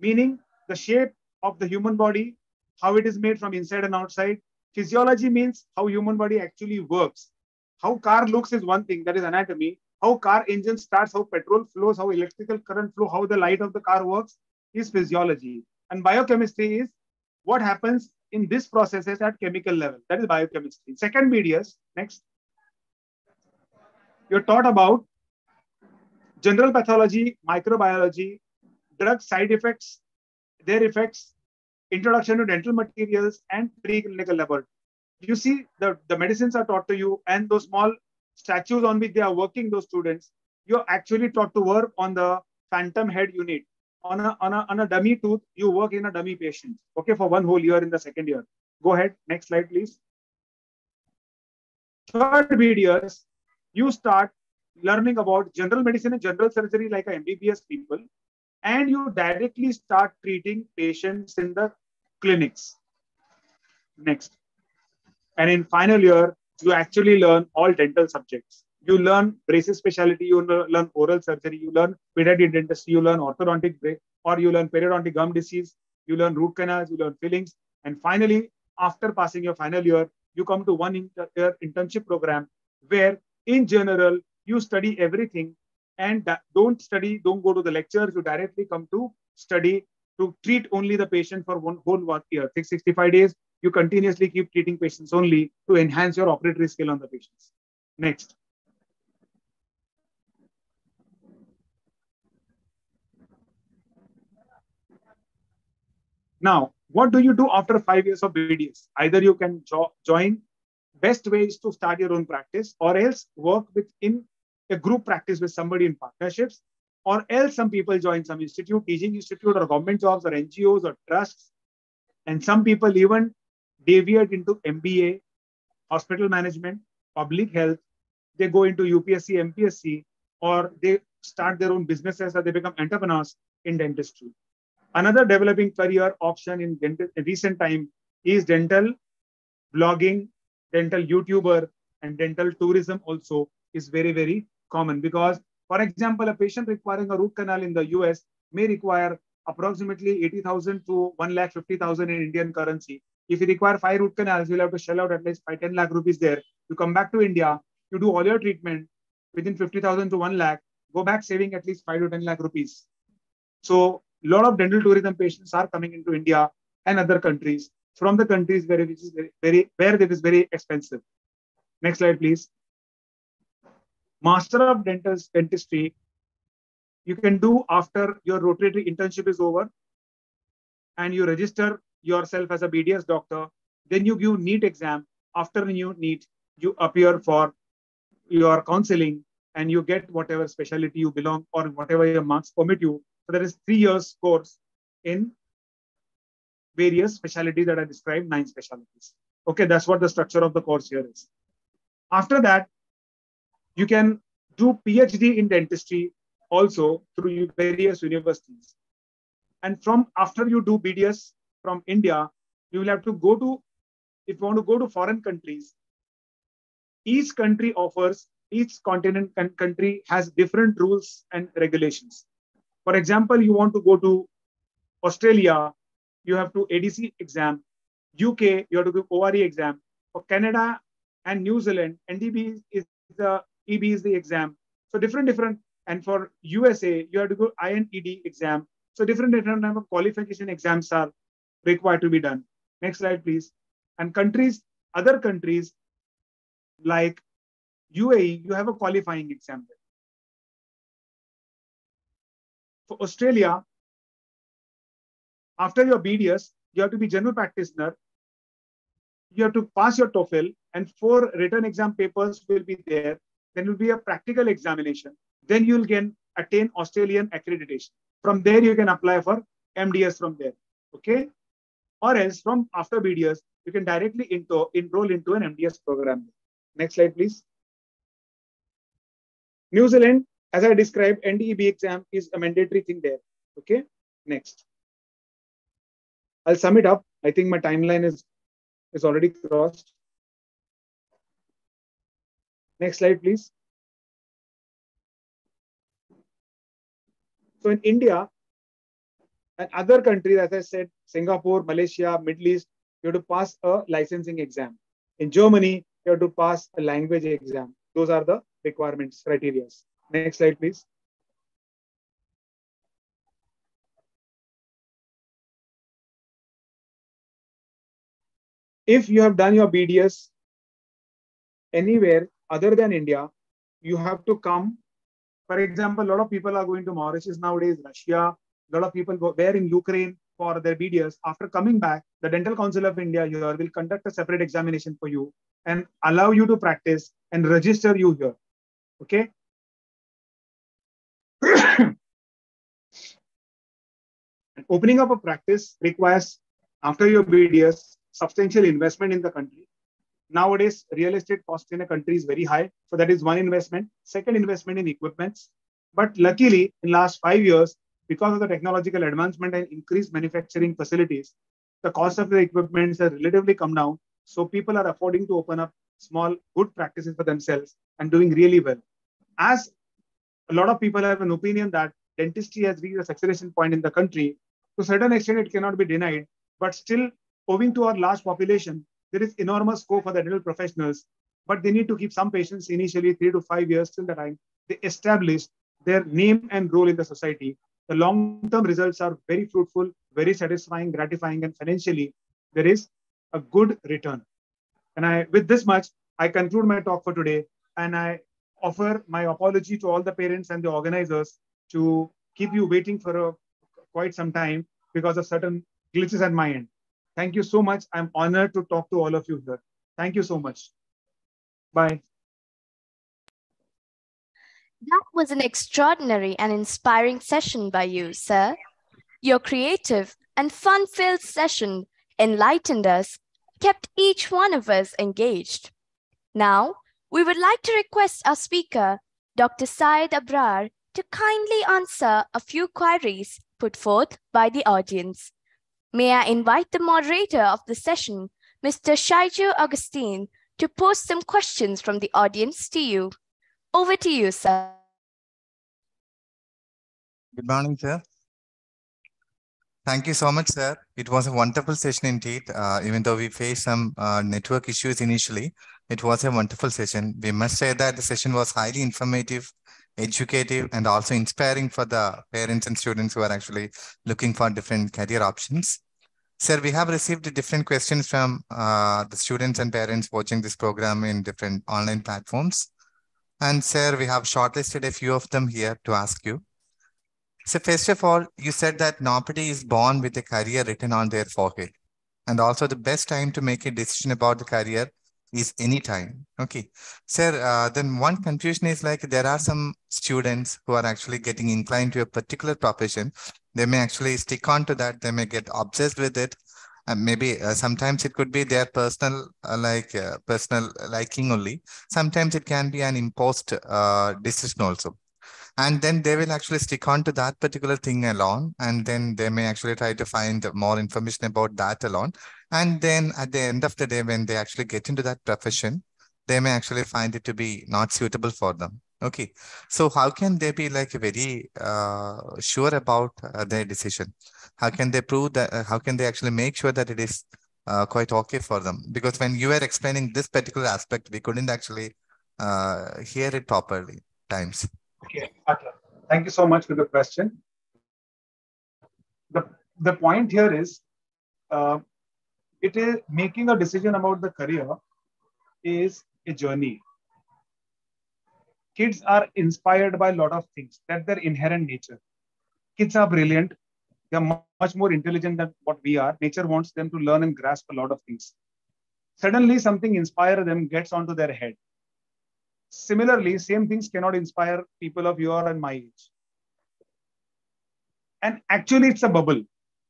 meaning the shape of the human body, how it is made from inside and outside. Physiology means how human body actually works. How car looks is one thing, that is anatomy. How car engine starts, how petrol flows, how electrical current flow, how the light of the car works is physiology. And biochemistry is what happens in this processes at chemical level. That is biochemistry. Second BDS, next you're taught about general pathology, microbiology, drug side effects, their effects, introduction to dental materials, and preclinical laboratory. You see, the, the medicines are taught to you, and those small statues on which they are working, those students, you're actually taught to work on the phantom head unit. On a, on, a, on a dummy tooth, you work in a dummy patient, okay, for one whole year in the second year. Go ahead, next slide, please. Third BDS, you start learning about general medicine and general surgery like MBBS people, and you directly start treating patients in the clinics. Next. And in final year, you actually learn all dental subjects. You learn braces specialty, you learn oral surgery, you learn pediatric dentistry, you learn orthodontic or you learn periodontic gum disease, you learn root canals, you learn fillings. And finally, after passing your final year, you come to one inter- internship program where in general, you study everything and don't study, don't go to the lectures. You directly come to study to treat only the patient for one whole one year, 365 days. You continuously keep treating patients only to enhance your operatory skill on the patients. Next. Now, what do you do after five years of BDS? Either you can jo join best way is to start your own practice or else work within a group practice with somebody in partnerships or else some people join some institute, teaching institute or government jobs or NGOs or trusts. And some people even deviate into MBA, hospital management, public health. They go into UPSC, MPSC, or they start their own businesses or they become entrepreneurs in dentistry. Another developing career option in, dental, in recent time is dental blogging, dental YouTuber, and dental tourism also is very, very common because for example, a patient requiring a root canal in the US may require approximately 80,000 to 1,50,000 in Indian currency. If you require five root canals, you'll have to shell out at least 5, 10 lakh rupees there. You come back to India, you do all your treatment within 50,000 to 1 lakh, go back saving at least 5 to 10 lakh rupees. So a lot of dental tourism patients are coming into India and other countries from the countries where it is very, very where it is very expensive. Next slide, please. Master of Dentist, Dentistry, you can do after your rotatory internship is over and you register yourself as a BDS doctor. Then you give NEET exam. After you NEET, you appear for your counseling and you get whatever specialty you belong or whatever your marks permit you. So there is three years course in various specialties that I described, nine specialties. Okay, that's what the structure of the course here is. After that, you can do PhD in dentistry also through various universities. And from after you do BDS from India, you will have to go to, if you want to go to foreign countries, each country offers, each continent and country has different rules and regulations. For example, you want to go to Australia, you have to ADC exam. UK, you have to give ORE exam. For Canada and New Zealand, NDB is the EB is the exam. So different, different. And for USA, you have to go INED exam. So different, different type of qualification exams are required to be done. Next slide, please. And countries, other countries like UAE, you have a qualifying exam. For Australia, after your BDS, you have to be general practitioner. You have to pass your TOEFL, and four written exam papers will be there then will be a practical examination. Then you'll attain Australian accreditation. From there, you can apply for MDS from there. Okay. Or else from after BDS, you can directly into, enroll into an MDS program. Next slide, please. New Zealand, as I described, NDEB exam is a mandatory thing there. Okay. Next. I'll sum it up. I think my timeline is, is already crossed. Next slide, please. So in India and other countries, as I said, Singapore, Malaysia, Middle East, you have to pass a licensing exam. In Germany, you have to pass a language exam. Those are the requirements, criteria. Next slide, please. If you have done your BDS anywhere other than India, you have to come. For example, a lot of people are going to Mauritius nowadays, Russia. A lot of people go there in Ukraine for their BDS. After coming back, the Dental Council of India here will conduct a separate examination for you and allow you to practice and register you here. Okay. *coughs* opening up a practice requires, after your BDS, substantial investment in the country Nowadays, real estate cost in a country is very high. So that is one investment. Second investment in equipments. But luckily, in last five years, because of the technological advancement and increased manufacturing facilities, the cost of the equipment has relatively come down. So people are affording to open up small good practices for themselves and doing really well. As a lot of people have an opinion that dentistry has reached a saturation point in the country, to a certain extent it cannot be denied, but still owing to our large population, there is enormous scope for the dental professionals, but they need to keep some patients initially three to five years till the time they establish their name and role in the society. The long-term results are very fruitful, very satisfying, gratifying, and financially there is a good return. And I, with this much, I conclude my talk for today, and I offer my apology to all the parents and the organizers to keep you waiting for a, quite some time because of certain glitches at my end. Thank you so much. I'm honored to talk to all of you here. Thank you so much. Bye. That was an extraordinary and inspiring session by you, sir. Your creative and fun filled session enlightened us, kept each one of us engaged. Now, we would like to request our speaker, Dr. Syed Abrar, to kindly answer a few queries put forth by the audience. May I invite the moderator of the session, Mr. Shaiju Augustine, to pose some questions from the audience to you. Over to you, sir. Good morning, sir. Thank you so much, sir. It was a wonderful session indeed. Uh, even though we faced some uh, network issues initially, it was a wonderful session. We must say that the session was highly informative, educative, and also inspiring for the parents and students who are actually looking for different career options. Sir, we have received different questions from uh, the students and parents watching this program in different online platforms. And sir, we have shortlisted a few of them here to ask you. So first of all, you said that nobody is born with a career written on their forehead. And also the best time to make a decision about the career is any time. Okay. Sir, uh, then one confusion is like there are some students who are actually getting inclined to a particular profession. They may actually stick on to that. They may get obsessed with it. And maybe uh, sometimes it could be their personal, uh, like uh, personal liking only. Sometimes it can be an imposed uh, decision also. And then they will actually stick on to that particular thing alone. And then they may actually try to find more information about that alone. And then at the end of the day when they actually get into that profession they may actually find it to be not suitable for them. Okay. So how can they be like very uh, sure about uh, their decision how can they prove that uh, how can they actually make sure that it is uh, quite okay for them because when you were explaining this particular aspect we couldn't actually uh, hear it properly times Okay. Thank you so much for the question. The, the point here is uh, it is making a decision about the career is a journey. Kids are inspired by a lot of things. That's their inherent nature. Kids are brilliant. They're much more intelligent than what we are. Nature wants them to learn and grasp a lot of things. Suddenly, something inspires them, gets onto their head Similarly, same things cannot inspire people of your and my age. And actually, it's a bubble.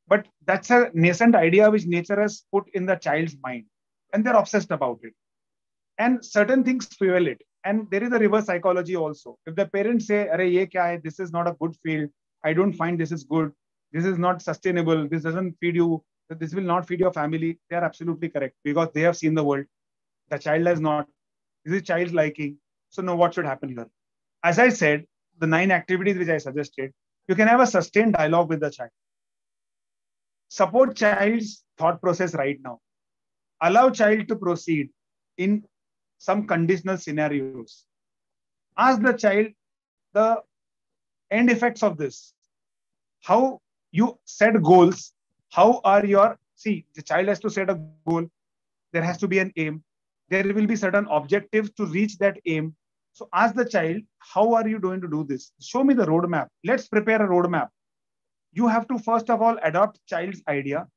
But that's a nascent idea which nature has put in the child's mind. And they're obsessed about it. And certain things fuel it. And there is a reverse psychology also. If the parents say, Arey, ye kya hai? this is not a good field, I don't find this is good, this is not sustainable, this doesn't feed you, this will not feed your family, they are absolutely correct because they have seen the world. The child has not. This is child's liking. So now what should happen here? As I said, the nine activities which I suggested, you can have a sustained dialogue with the child. Support child's thought process right now. Allow child to proceed in some conditional scenarios. Ask the child the end effects of this. How you set goals. How are your, see, the child has to set a goal. There has to be an aim. There will be certain objectives to reach that aim so ask the child, how are you going to do this? Show me the roadmap. Let's prepare a roadmap. You have to first of all adopt child's idea.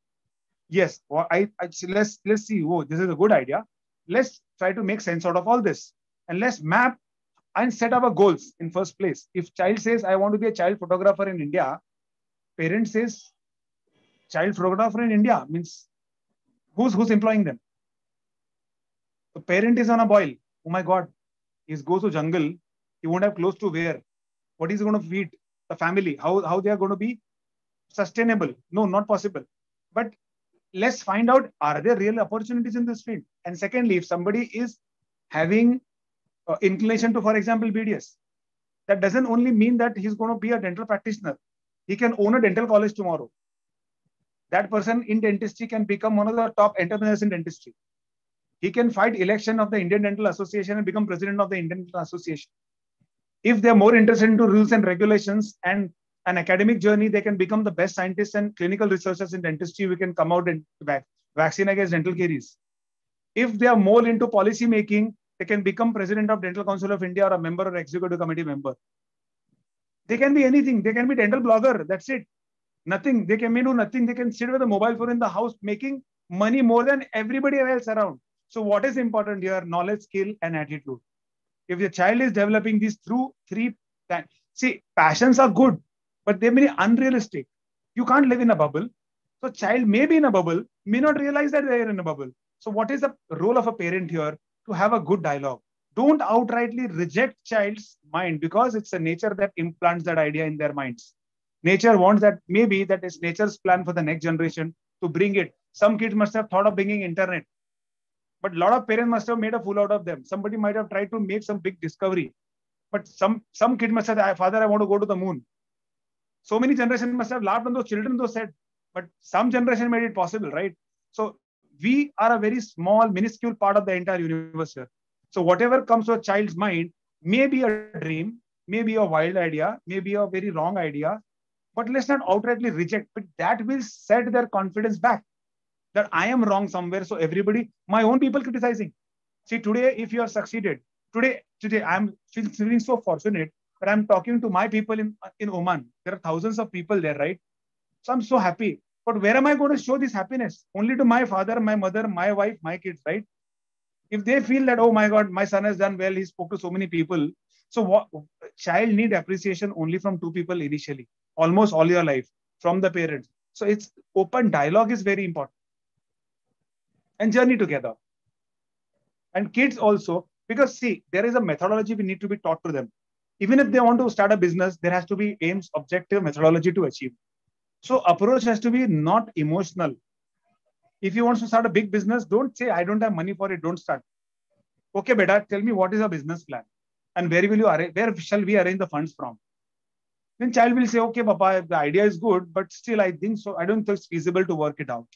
Yes, I, I let's let's see. Oh, this is a good idea. Let's try to make sense out of all this, and let's map and set our goals in first place. If child says I want to be a child photographer in India, parent says child photographer in India means who's who's employing them? The parent is on a boil. Oh my God, he goes to jungle, he won't have clothes to wear. What is going to feed the family? How, how they are going to be sustainable? No, not possible. But let's find out, are there real opportunities in this field? And secondly, if somebody is having uh, inclination to, for example, BDS. That doesn't only mean that he's going to be a dental practitioner. He can own a dental college tomorrow. That person in dentistry can become one of the top entrepreneurs in dentistry. He can fight election of the Indian Dental Association and become president of the Indian Dental Association. If they're more interested into rules and regulations and an academic journey, they can become the best scientists and clinical researchers in dentistry. We can come out and vaccine against dental caries. If they are more into policy making, they can become president of Dental Council of India or a member or executive committee member. They can be anything. They can be dental blogger. That's it. Nothing. They can do nothing. They can sit with a mobile phone in the house making money more than everybody else around. So what is important here? Knowledge, skill, and attitude. If the child is developing these through three, see, passions are good, but they may be unrealistic. You can't live in a bubble. So child may be in a bubble, may not realize that they are in a bubble. So what is the role of a parent here? To have a good dialogue. Don't outrightly reject child's mind because it's a nature that implants that idea in their minds. Nature wants that maybe that is nature's plan for the next generation to bring it. Some kids must have thought of bringing internet, but a lot of parents must have made a fool out of them. Somebody might have tried to make some big discovery, but some some kid must have, said, father, I want to go to the moon. So many generations must have laughed on those children, those said, but some generation made it possible, right? So we are a very small, minuscule part of the entire universe here. So whatever comes to a child's mind may be a dream, may be a wild idea, may be a very wrong idea, but let's not outrightly reject. But that will set their confidence back that I am wrong somewhere. So everybody, my own people criticizing. See, today, if you have succeeded, today, today I'm feeling so fortunate that I'm talking to my people in, in Oman. There are thousands of people there, right? So I'm so happy. But where am I going to show this happiness? Only to my father, my mother, my wife, my kids, right? If they feel that, oh my God, my son has done well, he spoke to so many people. So what child need appreciation only from two people initially, almost all your life, from the parents. So it's open dialogue is very important. And journey together. And kids also, because see, there is a methodology we need to be taught to them. Even if they want to start a business, there has to be aims, objective, methodology to achieve. So approach has to be not emotional. If you want to start a big business, don't say, I don't have money for it. Don't start. Okay, beta, tell me what is your business plan? And where will you arrange, where shall we arrange the funds from? Then child will say, okay, papa, the idea is good, but still I think so. I don't think it's feasible to work it out.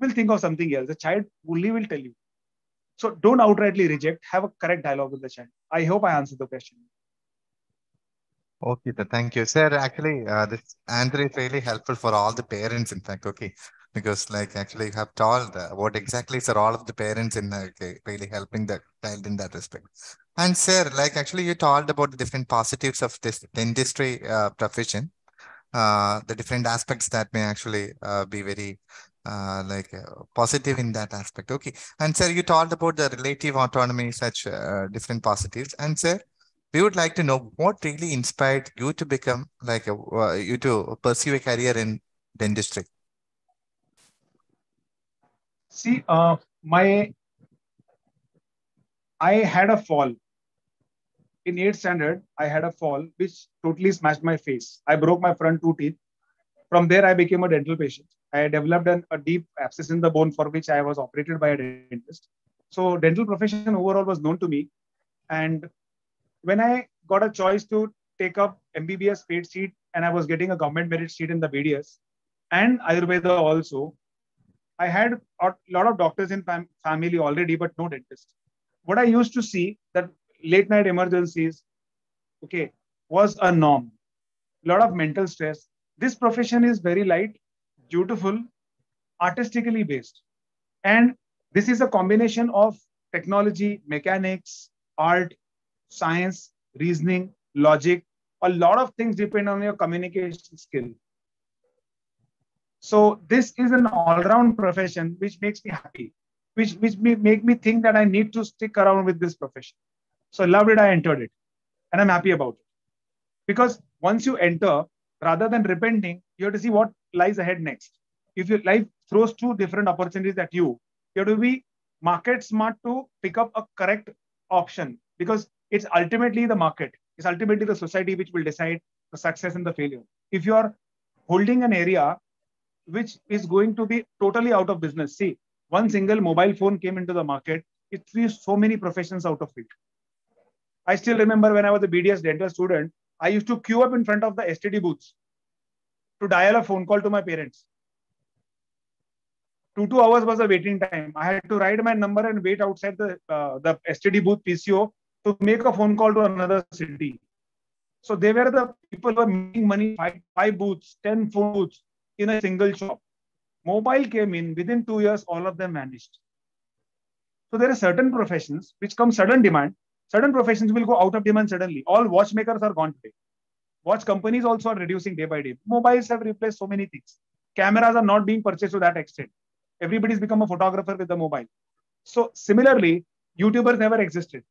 We'll think of something else. The child only will tell you. So don't outrightly reject. Have a correct dialogue with the child. I hope I answered the question. Okay, thank you, sir. Actually, uh, this answer is really helpful for all the parents. In fact, okay, because like actually you have told uh, what exactly is the role of the parents in uh, really helping the child in that respect. And sir, like actually you told about the different positives of this dentistry uh, profession, uh, the different aspects that may actually uh, be very uh, like uh, positive in that aspect. Okay, and sir, you told about the relative autonomy, such uh, different positives. And sir, we would like to know what really inspired you to become like a, uh, you to pursue a career in dentistry see uh, my i had a fall. In 8th standard i had a fall which totally smashed my face. I broke my front two teeth. From there i became a dental patient. I developed an, a deep abscess in the bone for which i was operated by a dentist. So dental profession overall was known to me. And when I got a choice to take up MBBS paid seat and I was getting a government merit seat in the BDS and Ayurveda also, I had a lot of doctors in fam- family already, but no dentist. What I used to see that late night emergencies, okay, was a norm. A lot of mental stress. This profession is very light, beautiful, artistically based. And this is a combination of technology, mechanics, art, science, reasoning, logic, a lot of things depend on your communication skill. So this is an all-round profession which makes me happy, which which make me think that I need to stick around with this profession. So I loved it, I entered it, and I'm happy about it. Because once you enter, rather than repenting, you have to see what lies ahead next. If your life throws two different opportunities at you, you have to be market smart to pick up a correct option because it's ultimately the market it's ultimately the society which will decide the success and the failure if you are holding an area which is going to be totally out of business see one single mobile phone came into the market it threw so many professions out of it. I still remember when I was a BDS dental student, I used to queue up in front of the STD booths to dial a phone call to my parents. Two two hours was the waiting time. I had to write my number and wait outside the uh, the STD booth PCO to make a phone call to another city. So they were the people who were making money five, five booths, ten phone booths in a single shop. Mobile came in within two years, all of them vanished. So there are certain professions which come sudden demand. Certain professions will go out of demand suddenly. All watchmakers are gone today. Watch companies also are reducing day by day. Mobiles have replaced so many things. Cameras are not being purchased to that extent. Everybody's become a photographer with the mobile. So similarly, YouTubers never existed.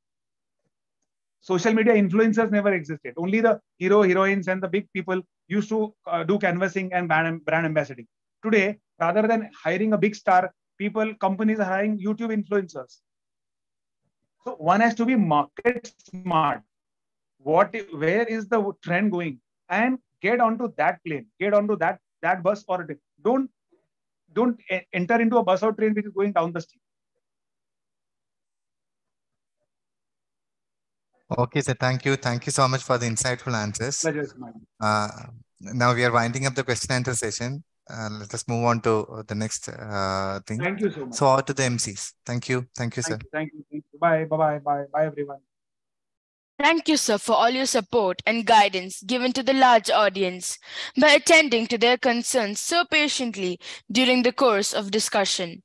Social media influencers never existed. Only the hero, heroines, and the big people used to uh, do canvassing and brand, brand ambassading. Today, rather than hiring a big star, people, companies are hiring YouTube influencers. So one has to be market smart. What, where is the trend going, and get onto that plane, get onto that that bus, or don't don't enter into a bus or train which is going down the street. Okay, sir. Thank you. Thank you so much for the insightful answers. Pleasure is mine. Uh, now we are winding up the question and answer session. Uh, let us move on to the next uh, thing. Thank you so much. So, out to the MCs. Thank you. Thank you, sir. Thank you. Thank you. Thank you. Bye. Bye. Bye. Bye. Bye, everyone. Thank you, sir, for all your support and guidance given to the large audience by attending to their concerns so patiently during the course of discussion.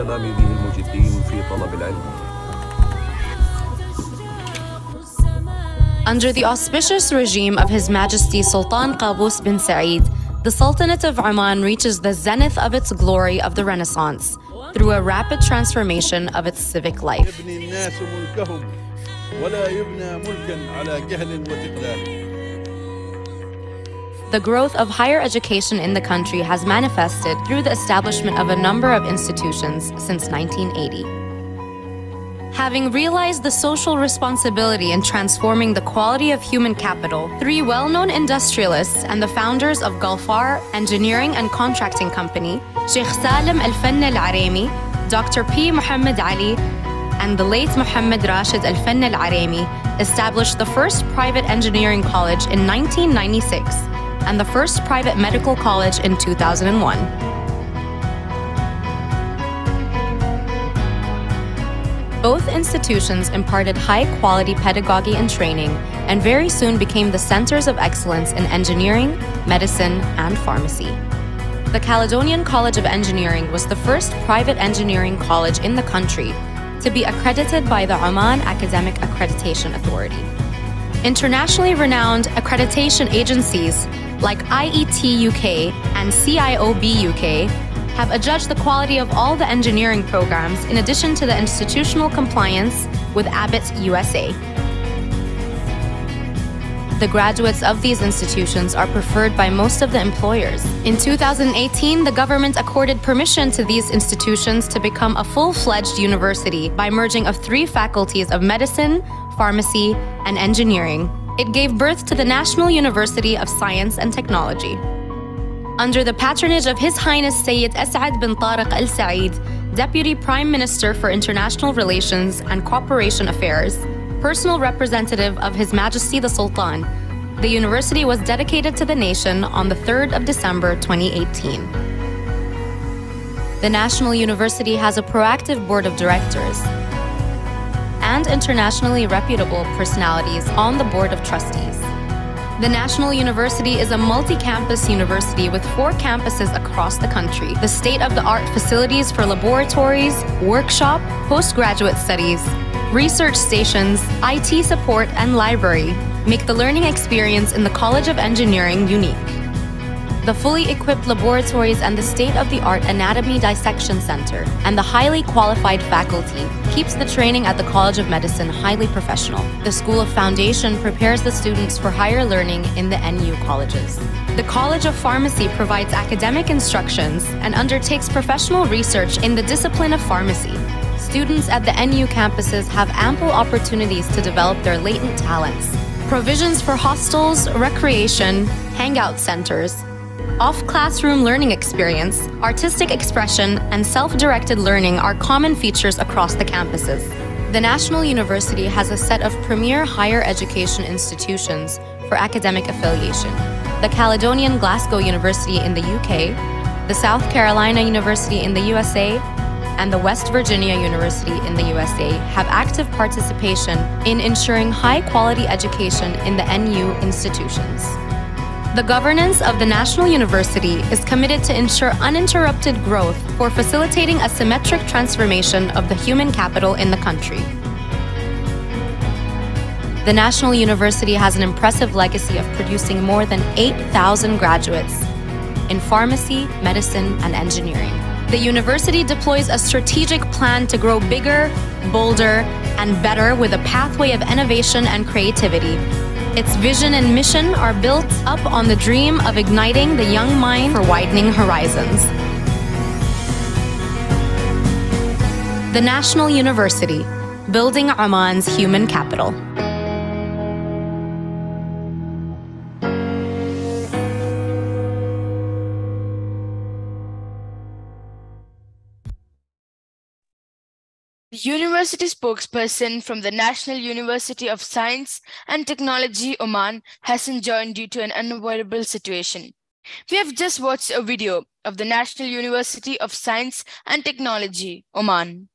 تلاميذه المجدين في طلب العلم Under the auspicious regime of His Majesty Sultan Qaboos bin Said, the Sultanate of Oman reaches the zenith of its glory of the Renaissance through a rapid transformation of its civic life. The growth of higher education in the country has manifested through the establishment of a number of institutions since 1980. Having realized the social responsibility in transforming the quality of human capital, three well known industrialists and the founders of Galfar Engineering and Contracting Company, Sheikh Salim Al Fannah Al Araimi, Dr. P. Muhammad Ali, and the late Muhammad Rashid Al Fannah Al Araimi, established the first private engineering college in 1996 and the first private medical college in 2001. Both institutions imparted high quality pedagogy and training and very soon became the centers of excellence in engineering, medicine, and pharmacy. The Caledonian College of Engineering was the first private engineering college in the country to be accredited by the Oman Academic Accreditation Authority. Internationally renowned accreditation agencies like IET UK and CIOB UK have adjudged the quality of all the engineering programs in addition to the institutional compliance with ABET USA. The graduates of these institutions are preferred by most of the employers. In 2018, the government accorded permission to these institutions to become a full-fledged university by merging of three faculties of medicine, pharmacy, and engineering. It gave birth to the National University of Science and Technology. Under the patronage of His Highness Sayyid As'ad bin Tariq Al Said, Deputy Prime Minister for International Relations and Cooperation Affairs, personal representative of His Majesty the Sultan, the university was dedicated to the nation on the 3rd of December 2018. The National University has a proactive board of directors and internationally reputable personalities on the board of trustees. The National University is a multi campus university with four campuses across the country. The state of the art facilities for laboratories, workshop, postgraduate studies, research stations, IT support, and library make the learning experience in the College of Engineering unique. The fully equipped laboratories and the state-of-the-art anatomy dissection center and the highly qualified faculty keeps the training at the College of Medicine highly professional. The School of Foundation prepares the students for higher learning in the NU colleges. The College of Pharmacy provides academic instructions and undertakes professional research in the discipline of pharmacy. Students at the NU campuses have ample opportunities to develop their latent talents. Provisions for hostels, recreation, hangout centers, off classroom learning experience, artistic expression, and self directed learning are common features across the campuses. The National University has a set of premier higher education institutions for academic affiliation. The Caledonian Glasgow University in the UK, the South Carolina University in the USA, and the West Virginia University in the USA have active participation in ensuring high quality education in the NU institutions. The governance of the National University is committed to ensure uninterrupted growth for facilitating a symmetric transformation of the human capital in the country. The National University has an impressive legacy of producing more than 8,000 graduates in pharmacy, medicine, and engineering. The university deploys a strategic plan to grow bigger, bolder, and better with a pathway of innovation and creativity its vision and mission are built up on the dream of igniting the young mind for widening horizons. The National University, building Oman's human capital. University spokesperson from the National University of Science and Technology Oman hasn't joined due to an unavoidable situation. We have just watched a video of the National University of Science and Technology Oman.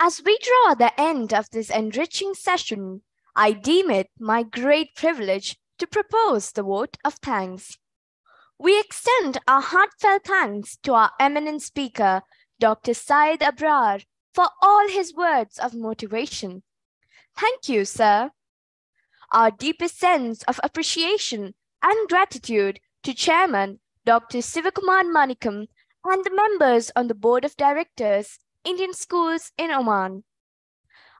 As we draw the end of this enriching session, I deem it my great privilege to propose the vote of thanks. We extend our heartfelt thanks to our eminent speaker, Dr. Syed Abrar, for all his words of motivation. Thank you, sir. Our deepest sense of appreciation and gratitude to Chairman Dr. Sivakumar Manikam and the members on the Board of Directors, Indian Schools in Oman.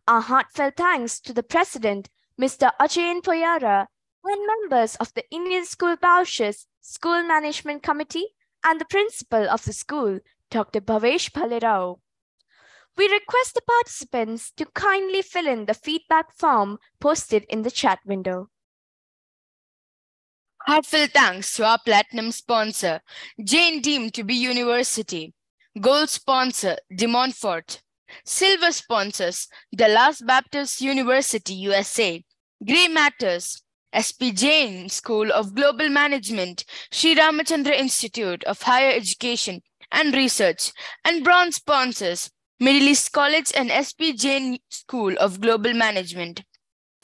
Our heartfelt thanks to the President, Mr. Ajayan Poyara, and members of the Indian School Bousher School Management Committee and the principal of the school, Dr. Bhavesh Bhalerao. We request the participants to kindly fill in the feedback form posted in the chat window. Heartfelt thanks to our platinum sponsor, Jain deemed to be University, gold sponsor, De Montfort, silver sponsors, Dallas Baptist University, USA, Grey Matters, SP Jain School of Global Management, Sri Ramachandra Institute of Higher Education, and Research, and bronze sponsors Middle East College and SP Jain School of Global Management.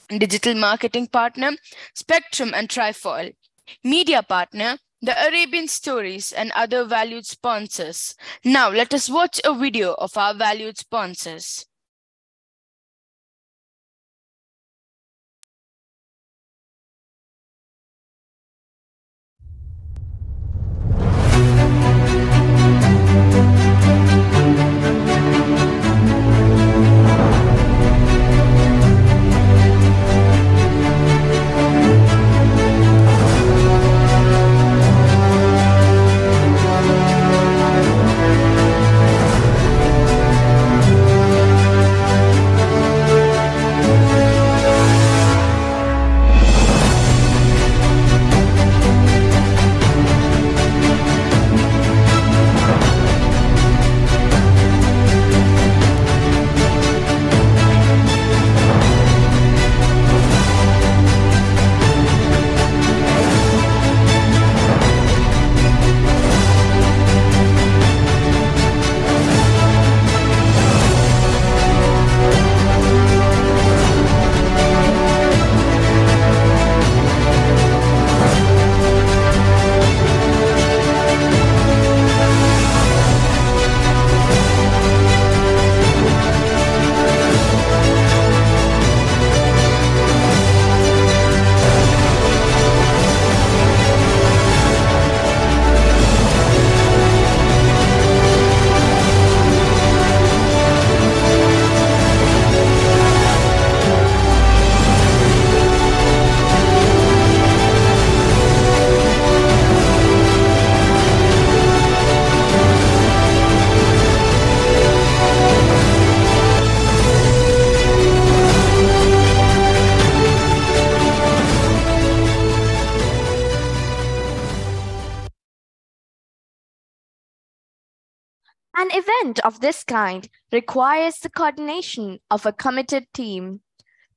Digital marketing partner Spectrum and Trifoil. Media partner the Arabian Stories and other valued sponsors. Now let us watch a video of our valued sponsors. Kind requires the coordination of a committed team.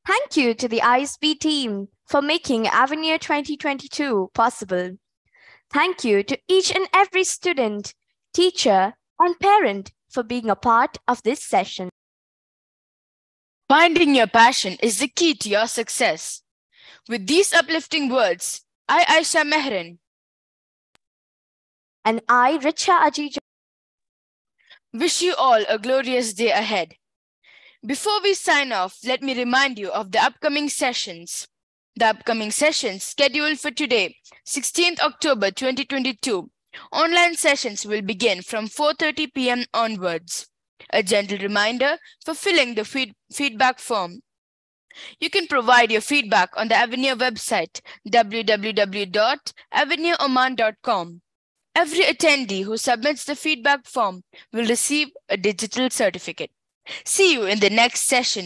Thank you to the ISB team for making Avenir 2022 possible. Thank you to each and every student, teacher, and parent for being a part of this session. Finding your passion is the key to your success. With these uplifting words, I, Aisha Mehran, And I, Richa Ajij, wish you all a glorious day ahead. Before we sign off, let me remind you of the upcoming sessions. The upcoming sessions scheduled for today, 16th October 2022. Online sessions will begin from 4:30 p.m. onwards. A gentle reminder for filling the feed- feedback form. You can provide your feedback on the Avenir website www.avenureoman.com. Every attendee who submits the feedback form will receive a digital certificate. See you in the next session.